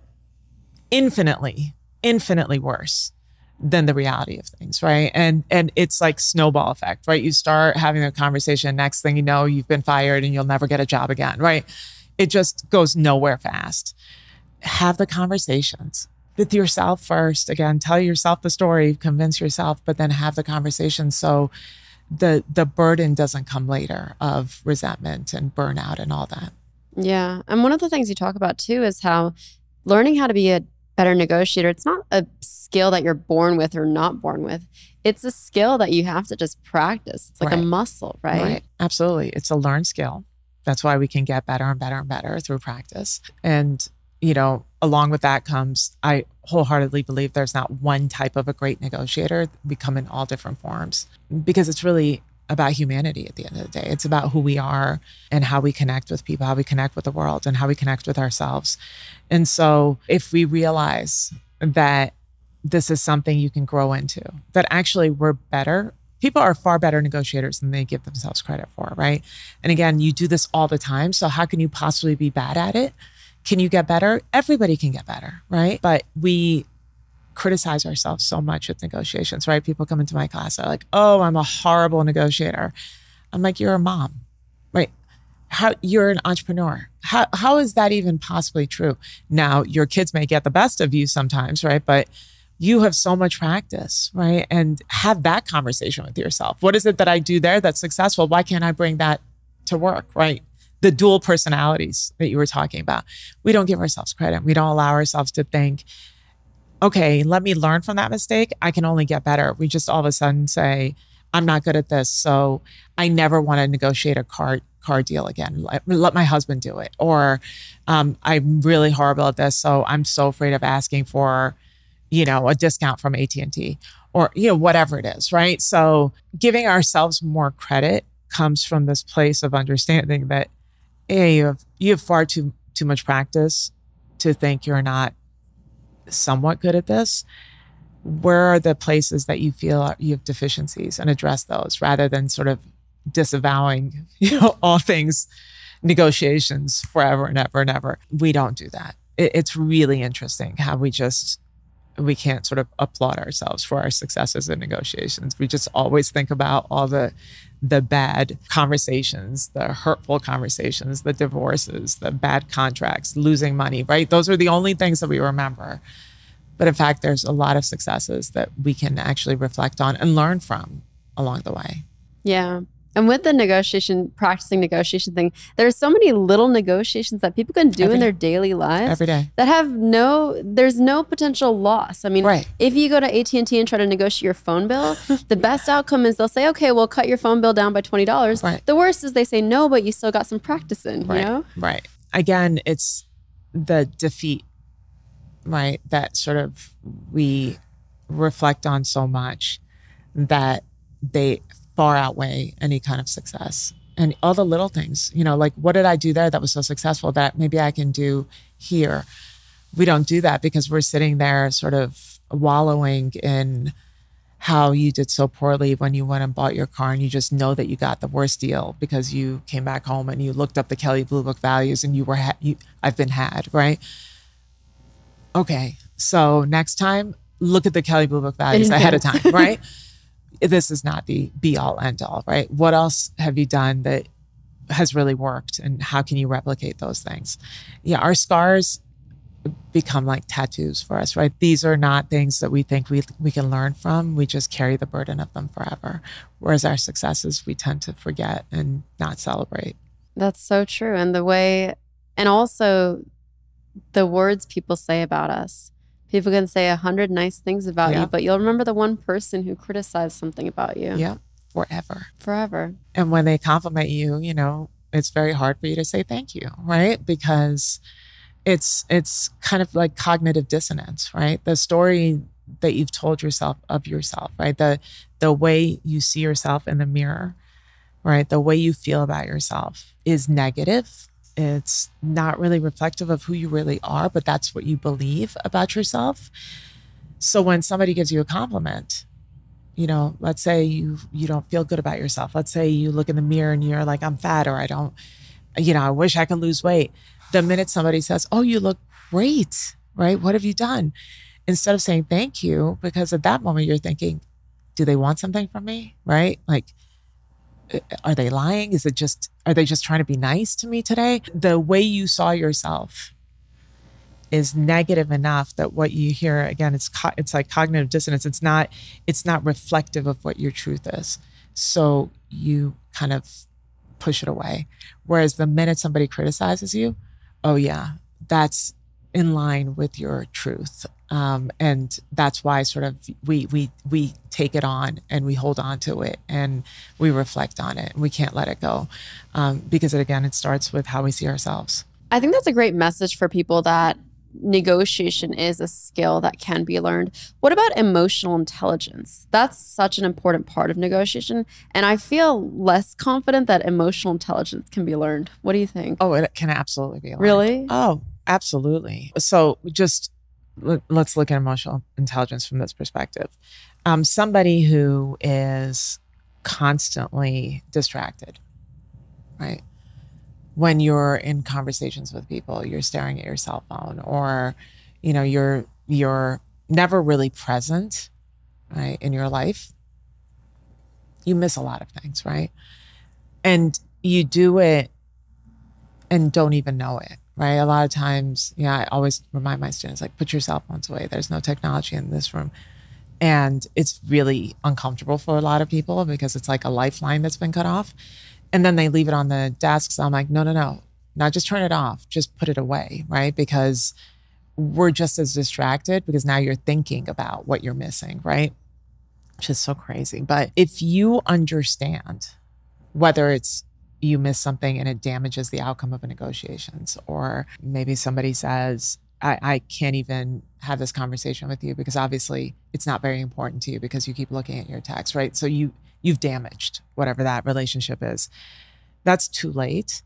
infinitely, infinitely worse than the reality of things, right? And and it's like snowball effect, right? You start having a conversation, next thing you know, you've been fired and you'll never get a job again, right? It just goes nowhere fast. Have the conversations with yourself first. Again, tell yourself the story, convince yourself, but then have the conversation so the the burden doesn't come later of resentment and burnout and all that. Yeah. And one of the things you talk about too is how learning how to be a better negotiator, it's not a skill that you're born with or not born with. It's a skill that you have to just practice. It's like right. a muscle, right? right? Absolutely. It's a learned skill. That's why we can get better and better and better through practice. And, you know, along with that comes, I wholeheartedly believe there's not one type of a great negotiator. We come in all different forms because it's really about humanity at the end of the day. It's about who we are and how we connect with people, how we connect with the world, and how we connect with ourselves. And so, if we realize that this is something you can grow into, that actually we're better. People are far better negotiators than they give themselves credit for, right? And again, you do this all the time. So, how can you possibly be bad at it? Can you get better? Everybody can get better, right? But we criticize ourselves so much with negotiations, right? People come into my class, they're like, oh, I'm a horrible negotiator. I'm like, you're a mom, right? How you're an entrepreneur. How how is that even possibly true? Now, your kids may get the best of you sometimes, right? But you have so much practice, right? And have that conversation with yourself. What is it that I do there that's successful? Why can't I bring that to work, right? The dual personalities that you were talking about. We don't give ourselves credit. We don't allow ourselves to think okay, let me learn from that mistake. I can only get better. We just all of a sudden say, I'm not good at this. So I never want to negotiate a car car deal again. Let, let my husband do it. Or um, I'm really horrible at this. So I'm so afraid of asking for, you know, a discount from AT&T or, you know, whatever it is. Right. So giving ourselves more credit comes from this place of understanding that, hey, you have, you have far too, too much practice to think you're not somewhat good at this. Where are the places that you feel you have deficiencies and address those rather than sort of disavowing you know all things negotiations forever and ever and ever? We don't do that. It, it's really interesting how we just we can't sort of applaud ourselves for our successes in negotiations. We just always think about all the the bad conversations, the hurtful conversations, the divorces, the bad contracts, losing money, right? Those are the only things that we remember. But in fact, there's a lot of successes that we can actually reflect on and learn from along the way. Yeah. And with the negotiation, practicing negotiation thing, there's so many little negotiations that people can do Every in day. their daily lives Every day. that have no, there's no potential loss. I mean, Right. if you go to AT and T and try to negotiate your phone bill, the best outcome is they'll say, "Okay, we'll cut your phone bill down by twenty dollars." Right. The worst is they say no, but you still got some practice in. Right. You know? Right. Again, it's the defeat, right? That sort of we reflect on so much that they far outweigh any kind of success. And all the little things, you know, like what did I do there that was so successful that maybe I can do here? We don't do that because we're sitting there sort of wallowing in how you did so poorly when you went and bought your car and you just know that you got the worst deal because you came back home and you looked up the Kelley Blue Book values and you were ha- you, I've been had, right? Okay. So next time look at the Kelley Blue Book values ahead of time, right? This is not the be all end all, right? What else have you done that has really worked and how can you replicate those things? Yeah, our scars become like tattoos for us, right? These are not things that we think we we can learn from. We just carry the burden of them forever. Whereas our successes we tend to forget and not celebrate. That's so true. And the way, and also the words people say about us. People can say a hundred nice things about Yeah. you, but you'll remember the one person who criticized something about you Yeah, forever. forever. And when they compliment you, you know, it's very hard for you to say thank you, right? Because it's it's kind of like cognitive dissonance, right? The story that you've told yourself of yourself, right? The the way you see yourself in the mirror, right? The way you feel about yourself is negative. It's not really reflective of who you really are, but that's what you believe about yourself. So when somebody gives you a compliment, you know, let's say you you don't feel good about yourself. Let's say you look in the mirror and you're like, I'm fat or I don't, you know, I wish I could lose weight. The minute somebody says, Oh, you look great, right? What have you done? Instead of saying thank you, because at that moment you're thinking, do they want something from me? Right? Like, are they lying? Is it just, are they just trying to be nice to me today? The way you saw yourself is negative enough that what you hear again it's co- it's like cognitive dissonance it's not it's not reflective of what your truth is so you kind of push it away whereas the minute somebody criticizes you oh yeah that's in line with your truth um, and that's why sort of we we we take it on and we hold on to it and we reflect on it and we can't let it go um, because it, again it starts with how we see ourselves I think that's a great message for people that negotiation is a skill that can be learned. What about emotional intelligence? That's such an important part of negotiation. And I feel less confident that emotional intelligence can be learned. What do you think? oh it can absolutely be learned. really? Oh, absolutely. So just let- let's look at emotional intelligence from this perspective. Um, somebody who is constantly distracted, right? When you're in conversations with people, you're staring at your cell phone, or you know, you're you're never really present, right, in your life. You miss a lot of things, right? And you do it and don't even know it, right? A lot of times, yeah, I always remind my students like, put your cell phones away. There's no technology in this room. And it's really uncomfortable for a lot of people because it's like a lifeline that's been cut off. And then they leave it on the desk. So I'm like, no, no, no, not just turn it off, just put it away, right? Because we're just as distracted because now you're thinking about what you're missing, right? Which is so crazy. But if you understand whether it's you miss something and it damages the outcome of a negotiations. Or maybe somebody says I, I can't even have this conversation with you because obviously it's not very important to you because you keep looking at your text right? So you you've damaged whatever that relationship is. That's too late.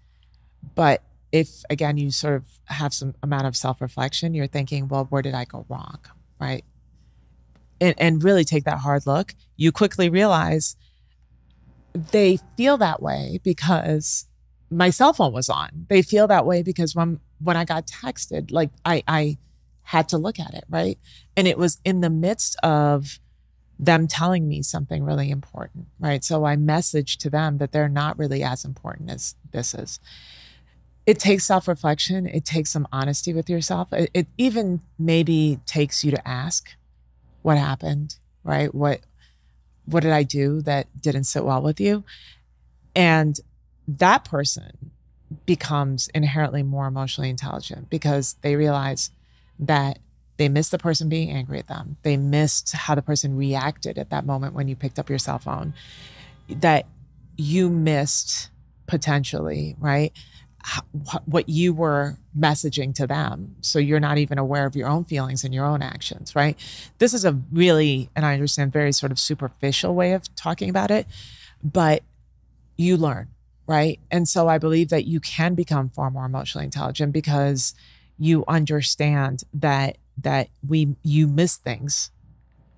But if again you sort of have some amount of self-reflection you're thinking well where did i go wrong? Right? And, and really take that hard look. You quickly realize they feel that way because my cell phone was on. They feel that way because when when I got texted, like I I had to look at it, right? And it was in the midst of them telling me something really important, right? So I messaged to them that they're not really as important as this is. It takes self reflection, it takes some honesty with yourself. It, it, even maybe takes you to ask what happened, right? What what did I do that didn't sit well with you? And that person becomes inherently more emotionally intelligent because they realize that they missed the person being angry at them. They missed how the person reacted at that moment when you picked up your cell phone. That you missed potentially, right? What you were messaging to them. So you're not even aware of your own feelings and your own actions, right? This is a really, and I understand, very sort of superficial way of talking about it, but you learn, right? And so I believe that you can become far more emotionally intelligent because you understand that that we you miss things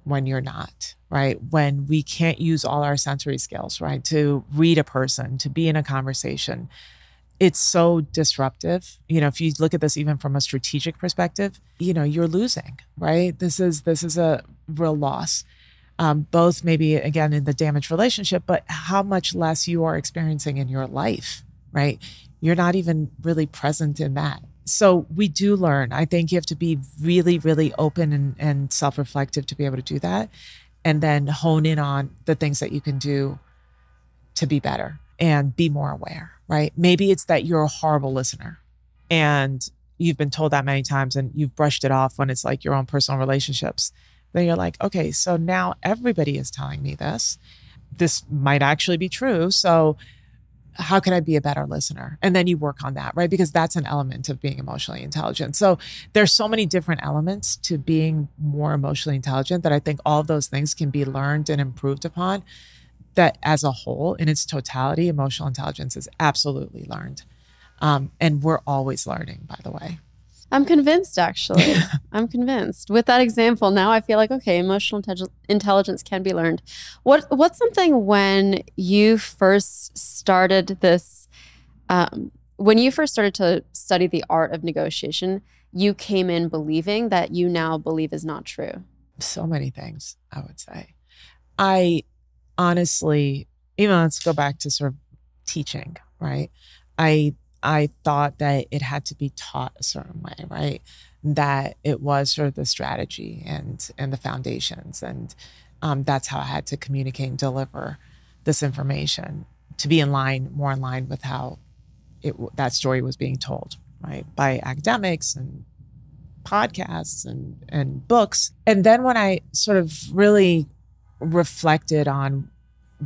when you're not right when we can't use all our sensory skills right to read a person to be in a conversation it's so disruptive you know if you look at this even from a strategic perspective you know you're losing right this is this is a real loss um, both maybe again in the damaged relationship but how much less you are experiencing in your life right you're not even really present in that so we do learn. I think you have to be really, really open and, and self reflective to be able to do that. And then hone in on the things that you can do to be better and be more aware, right? Maybe it's that you're a horrible listener and you've been told that many times and you've brushed it off when it's like your own personal relationships. Then you're like, okay, so now everybody is telling me this. This might actually be true. So how can I be a better listener? And then you work on that, right? Because that's an element of being emotionally intelligent. So there's so many different elements to being more emotionally intelligent that I think all those things can be learned and improved upon. That as a whole, in its totality, emotional intelligence is absolutely learned. Um, and we're always learning, by the way. I'm convinced, actually. I'm convinced. With that example, now I feel like okay, emotional intelligence can be learned. What What's something when you first started this? Um, when you first started to study the art of negotiation, you came in believing that you now believe is not true. So many things, I would say. I honestly, even let's go back to sort of teaching, right? I I thought that it had to be taught a certain way, right? That it was sort of the strategy and and the foundations, and um, that's how I had to communicate and deliver this information to be in line, more in line with how it that story was being told, right, by academics and podcasts and and books. And then when I sort of really reflected on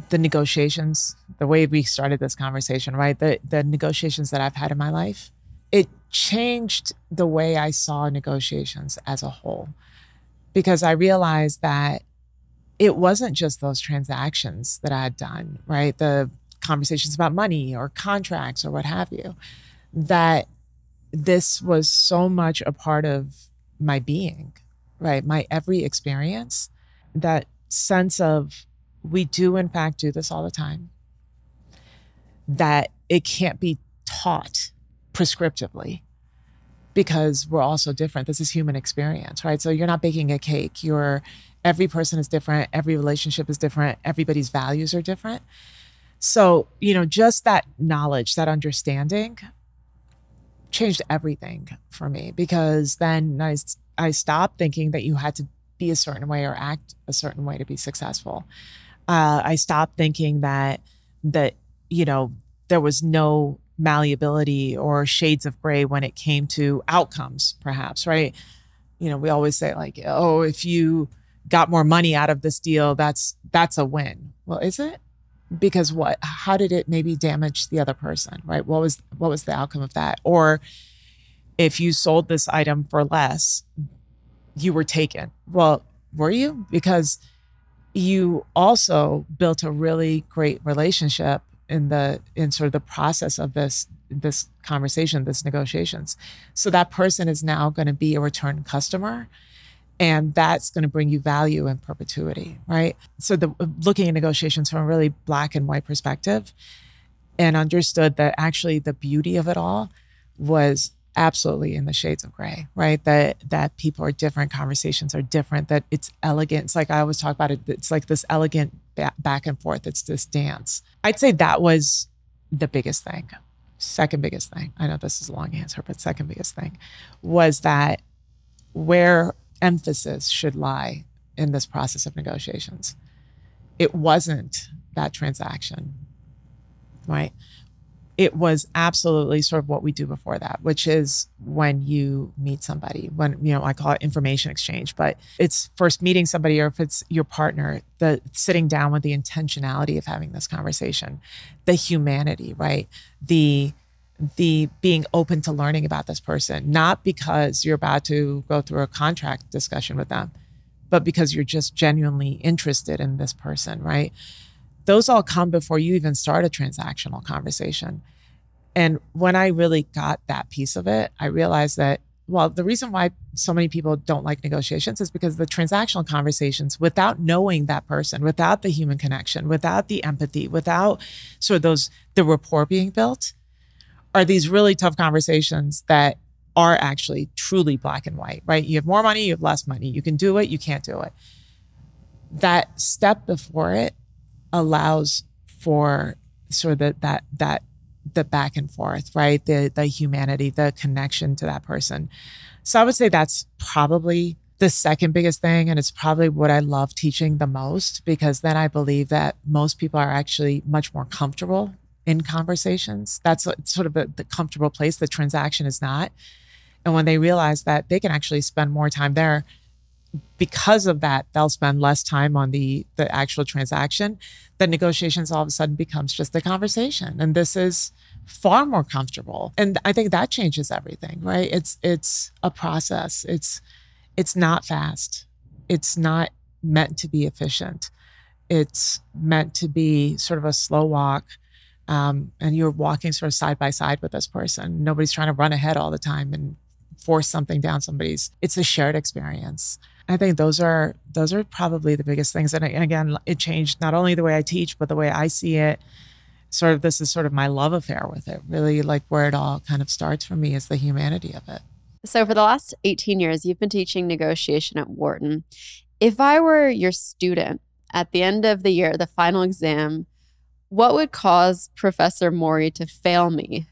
the negotiations, the way we started this conversation, right? The the negotiations that I've had in my life, it changed the way I saw negotiations as a whole. Because I realized that it wasn't just those transactions that I had done, right? The conversations about money or contracts or what have you, that this was so much a part of my being, right? My every experience, that sense of we do, in fact, do this all the time, that it can't be taught prescriptively because we're all so different. This is human experience, right? So you're not baking a cake. You're every person is different, every relationship is different, everybody's values are different. So, you know, just that knowledge, that understanding changed everything for me because then I, I stopped thinking that you had to be a certain way or act a certain way to be successful uh, I stopped thinking that that you know there was no malleability or shades of gray when it came to outcomes, perhaps, right? You know, we always say like, oh, if you got more money out of this deal, that's that's a win. Well, is it? Because what? How did it maybe damage the other person, right? What was what was the outcome of that? Or if you sold this item for less, you were taken. Well, were you? Because you also built a really great relationship in the in sort of the process of this this conversation this negotiations so that person is now going to be a return customer and that's going to bring you value in perpetuity right so the looking at negotiations from a really black and white perspective and understood that actually the beauty of it all was absolutely in the shades of gray, right? That that people are different, conversations are different, that it's elegant. It's like I always talk about it, it's like this elegant back and forth. It's this dance. I'd say that was the biggest thing. Second biggest thing. I know this is a long answer, but second biggest thing was that where emphasis should lie in this process of negotiations. It wasn't that transaction, right? It was absolutely sort of what we do before that, which is when you meet somebody, when, you know, I call it information exchange, but it's first meeting somebody or if it's your partner, the sitting down with the intentionality of having this conversation, the humanity, right? The, the being open to learning about this person, not because you're about to go through a contract discussion with them, but because you're just genuinely interested in this person, right? those all come before you even start a transactional conversation. And when I really got that piece of it, I realized that, well, the reason why so many people don't like negotiations is because the transactional conversations, without knowing that person, without the human connection, without the empathy, without sort of those, the rapport being built, are these really tough conversations that are actually truly black and white, right? You have more money, you have less money. You can do it, you can't do it. That step before it allows for sort of the, that that the back and forth, right? The the humanity, the connection to that person. So I would say that's probably the second biggest thing and it's probably what I love teaching the most because then I believe that most people are actually much more comfortable in conversations. That's sort of a, the comfortable place. The transaction is not. And when they realize that they can actually spend more time there, because of that, they'll spend less time on the the actual transaction. The negotiations all of a sudden becomes just a conversation, and this is far more comfortable. And I think that changes everything, right? It's it's a process. It's it's not fast. It's not meant to be efficient. It's meant to be sort of a slow walk. Um, and you're walking sort of side by side with this person. Nobody's trying to run ahead all the time and force something down somebody's. It's a shared experience. I think those are those are probably the biggest things. And again, it changed not only the way I teach, but the way I see it. Sort of this is sort of my love affair with it. Really, like where it all kind of starts for me is the humanity of it. So, for the last 18 years, you've been teaching negotiation at Wharton. If I were your student at the end of the year, the final exam, what would cause Professor Mori to fail me?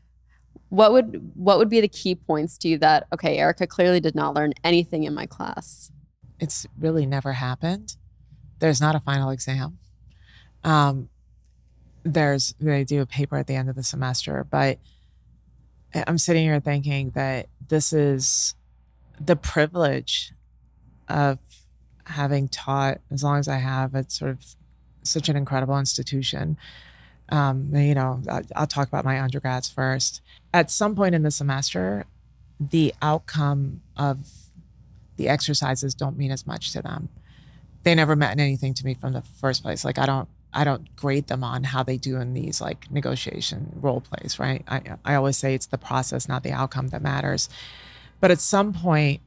What would what would be the key points to you that okay, Erika clearly did not learn anything in my class? It's really never happened. There's not a final exam. Um, there's they do a paper at the end of the semester, but I'm sitting here thinking that this is the privilege of having taught as long as I have at sort of such an incredible institution. Um, you know, I'll, I'll talk about my undergrads first. At some point in the semester, the outcome of the exercises don't mean as much to them. They never meant anything to me from the first place. Like I don't I don't grade them on how they do in these like negotiation role plays, right? I I always say it's the process, not the outcome that matters. But at some point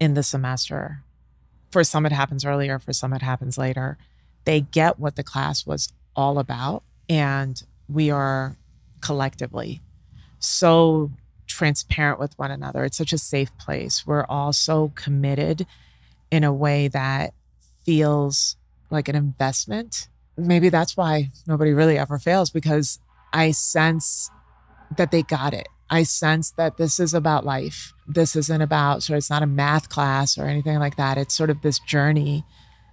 in the semester, for some it happens earlier, for some it happens later, they get what the class was all about and we are collectively so transparent with one another. It's such a safe place. We're all so committed in a way that feels like an investment. Maybe that's why nobody really ever fails because I sense that they got it. I sense that this is about life. This isn't about, so it's not a math class or anything like that. It's sort of this journey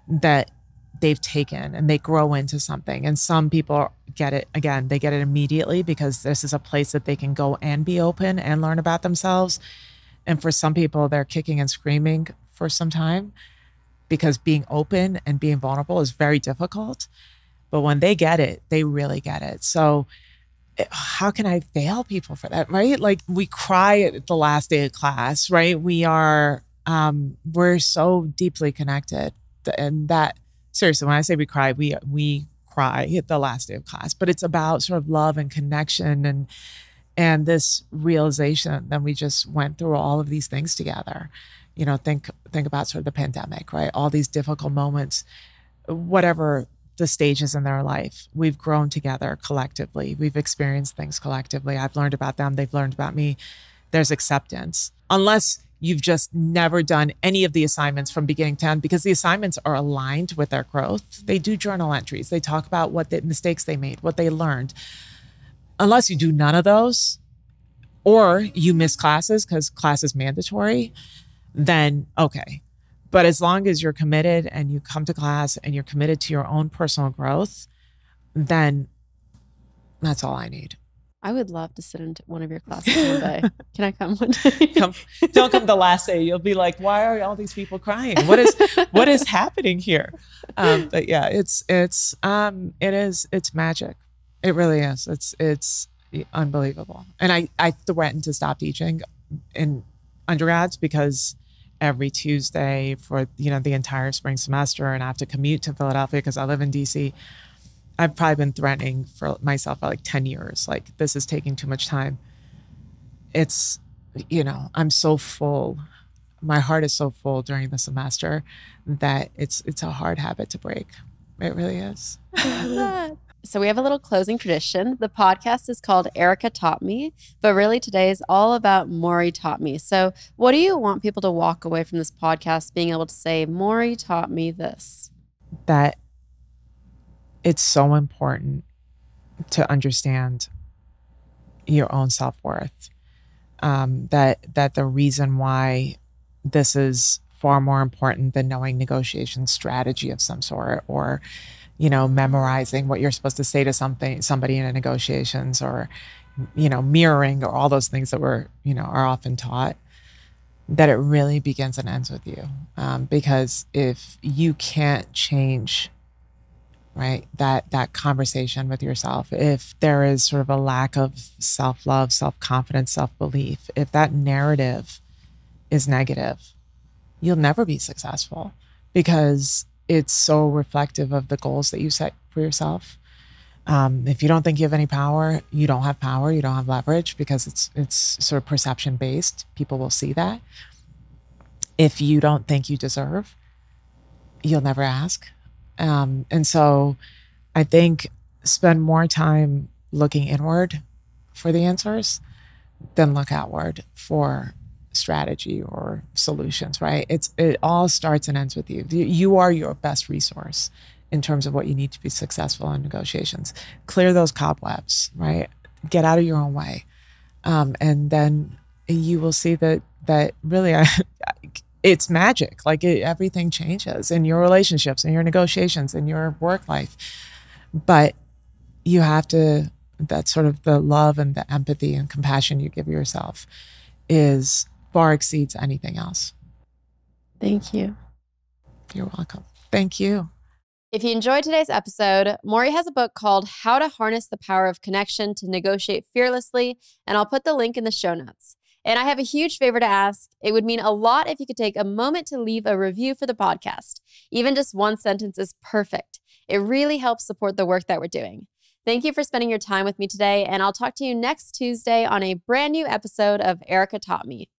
that they've taken and they grow into something. And some people get it again, they get it immediately because this is a place that they can go and be open and learn about themselves. And for some people, they're kicking and screaming for some time because being open and being vulnerable is very difficult. But when they get it, they really get it. So, eh, how can I fail people for that? Right? Like we cry at the last day of class, right? We are, um, we're so deeply connected. And that seriously, when I say we cry, we we cry at the last day of class. But it's about sort of love and connection and and this realization that we just went through all of these things together. You know, think think about sort of the pandemic, right? All these difficult moments, whatever the stages in their life. We've grown together collectively. We've experienced things collectively. I've learned about them. They've learned about me. there's acceptance. Unless you've just never done any of the assignments from beginning to end because the assignments are aligned with their growth. They do journal entries, they talk about what the mistakes they made, what they learned. Unless you do none of those, or you miss classes because class is mandatory, then okay. But as long as you're committed and you come to class and you're committed to your own personal growth, then that's all I need. I would love to sit in one of your classes one day. Can I come one day? come, don't come the last day. You'll be like, why are all these people crying? What is what is happening here? Um, but yeah, it's it's um it is it's magic. It really is. It's it's unbelievable. And I I threatened to stop teaching in undergrads because every Tuesday for you know the entire spring semester, and I have to commute to Philadelphia because I live in DC. I've probably been threatening for myself for like 10 years. Like, this is taking too much time. It's, you know, I'm so full. My heart is so full during the semester that it's it's a hard habit to break. It really is. so we have a little closing tradition. The podcast is called Erika Taught Me, but really today is all about Mori taught me. So what do you want people to walk away from this podcast being able to say, Mori taught me this? That it's so important to understand your own self-worth um, that that the reason why this is far more important than knowing negotiation strategy of some sort or you know memorizing what you're supposed to say to something somebody in a negotiations or you know mirroring or all those things that we're you know are often taught that it really begins and ends with you. Um, because if you can't change right? That that conversation with yourself. If there is sort of a lack of self-love self-confidence self-belief if that narrative is negative you'll never be successful because it's so reflective of the goals that you set for yourself. Um, if you don't think you have any power you don't have power you don't have leverage because it's it's sort of perception based people will see that. If you don't think you deserve you'll never ask um, and so I think spend more time looking inward for the answers than look outward for strategy or solutions, right? It's it all starts and ends with you. You are your best resource in terms of what you need to be successful in negotiations. Clear those cobwebs, right? Get out of your own way. Um, and then you will see that that really I, it's magic. Like it, everything changes in your relationships, in your negotiations, in your work life. But you have to, that sort of the love and the empathy and compassion you give yourself is far exceeds anything else. Thank you. You're welcome. Thank you. If you enjoyed today's episode, Mori has a book called How to Harness the Power of Connection to Negotiate Fearlessly, and I'll put the link in the show notes. And I have a huge favor to ask. It would mean a lot if you could take a moment to leave a review for the podcast. Even just one sentence is perfect. It really helps support the work that we're doing. Thank you for spending your time with me today, and I'll talk to you next Tuesday on a brand new episode of Erika Taught Me.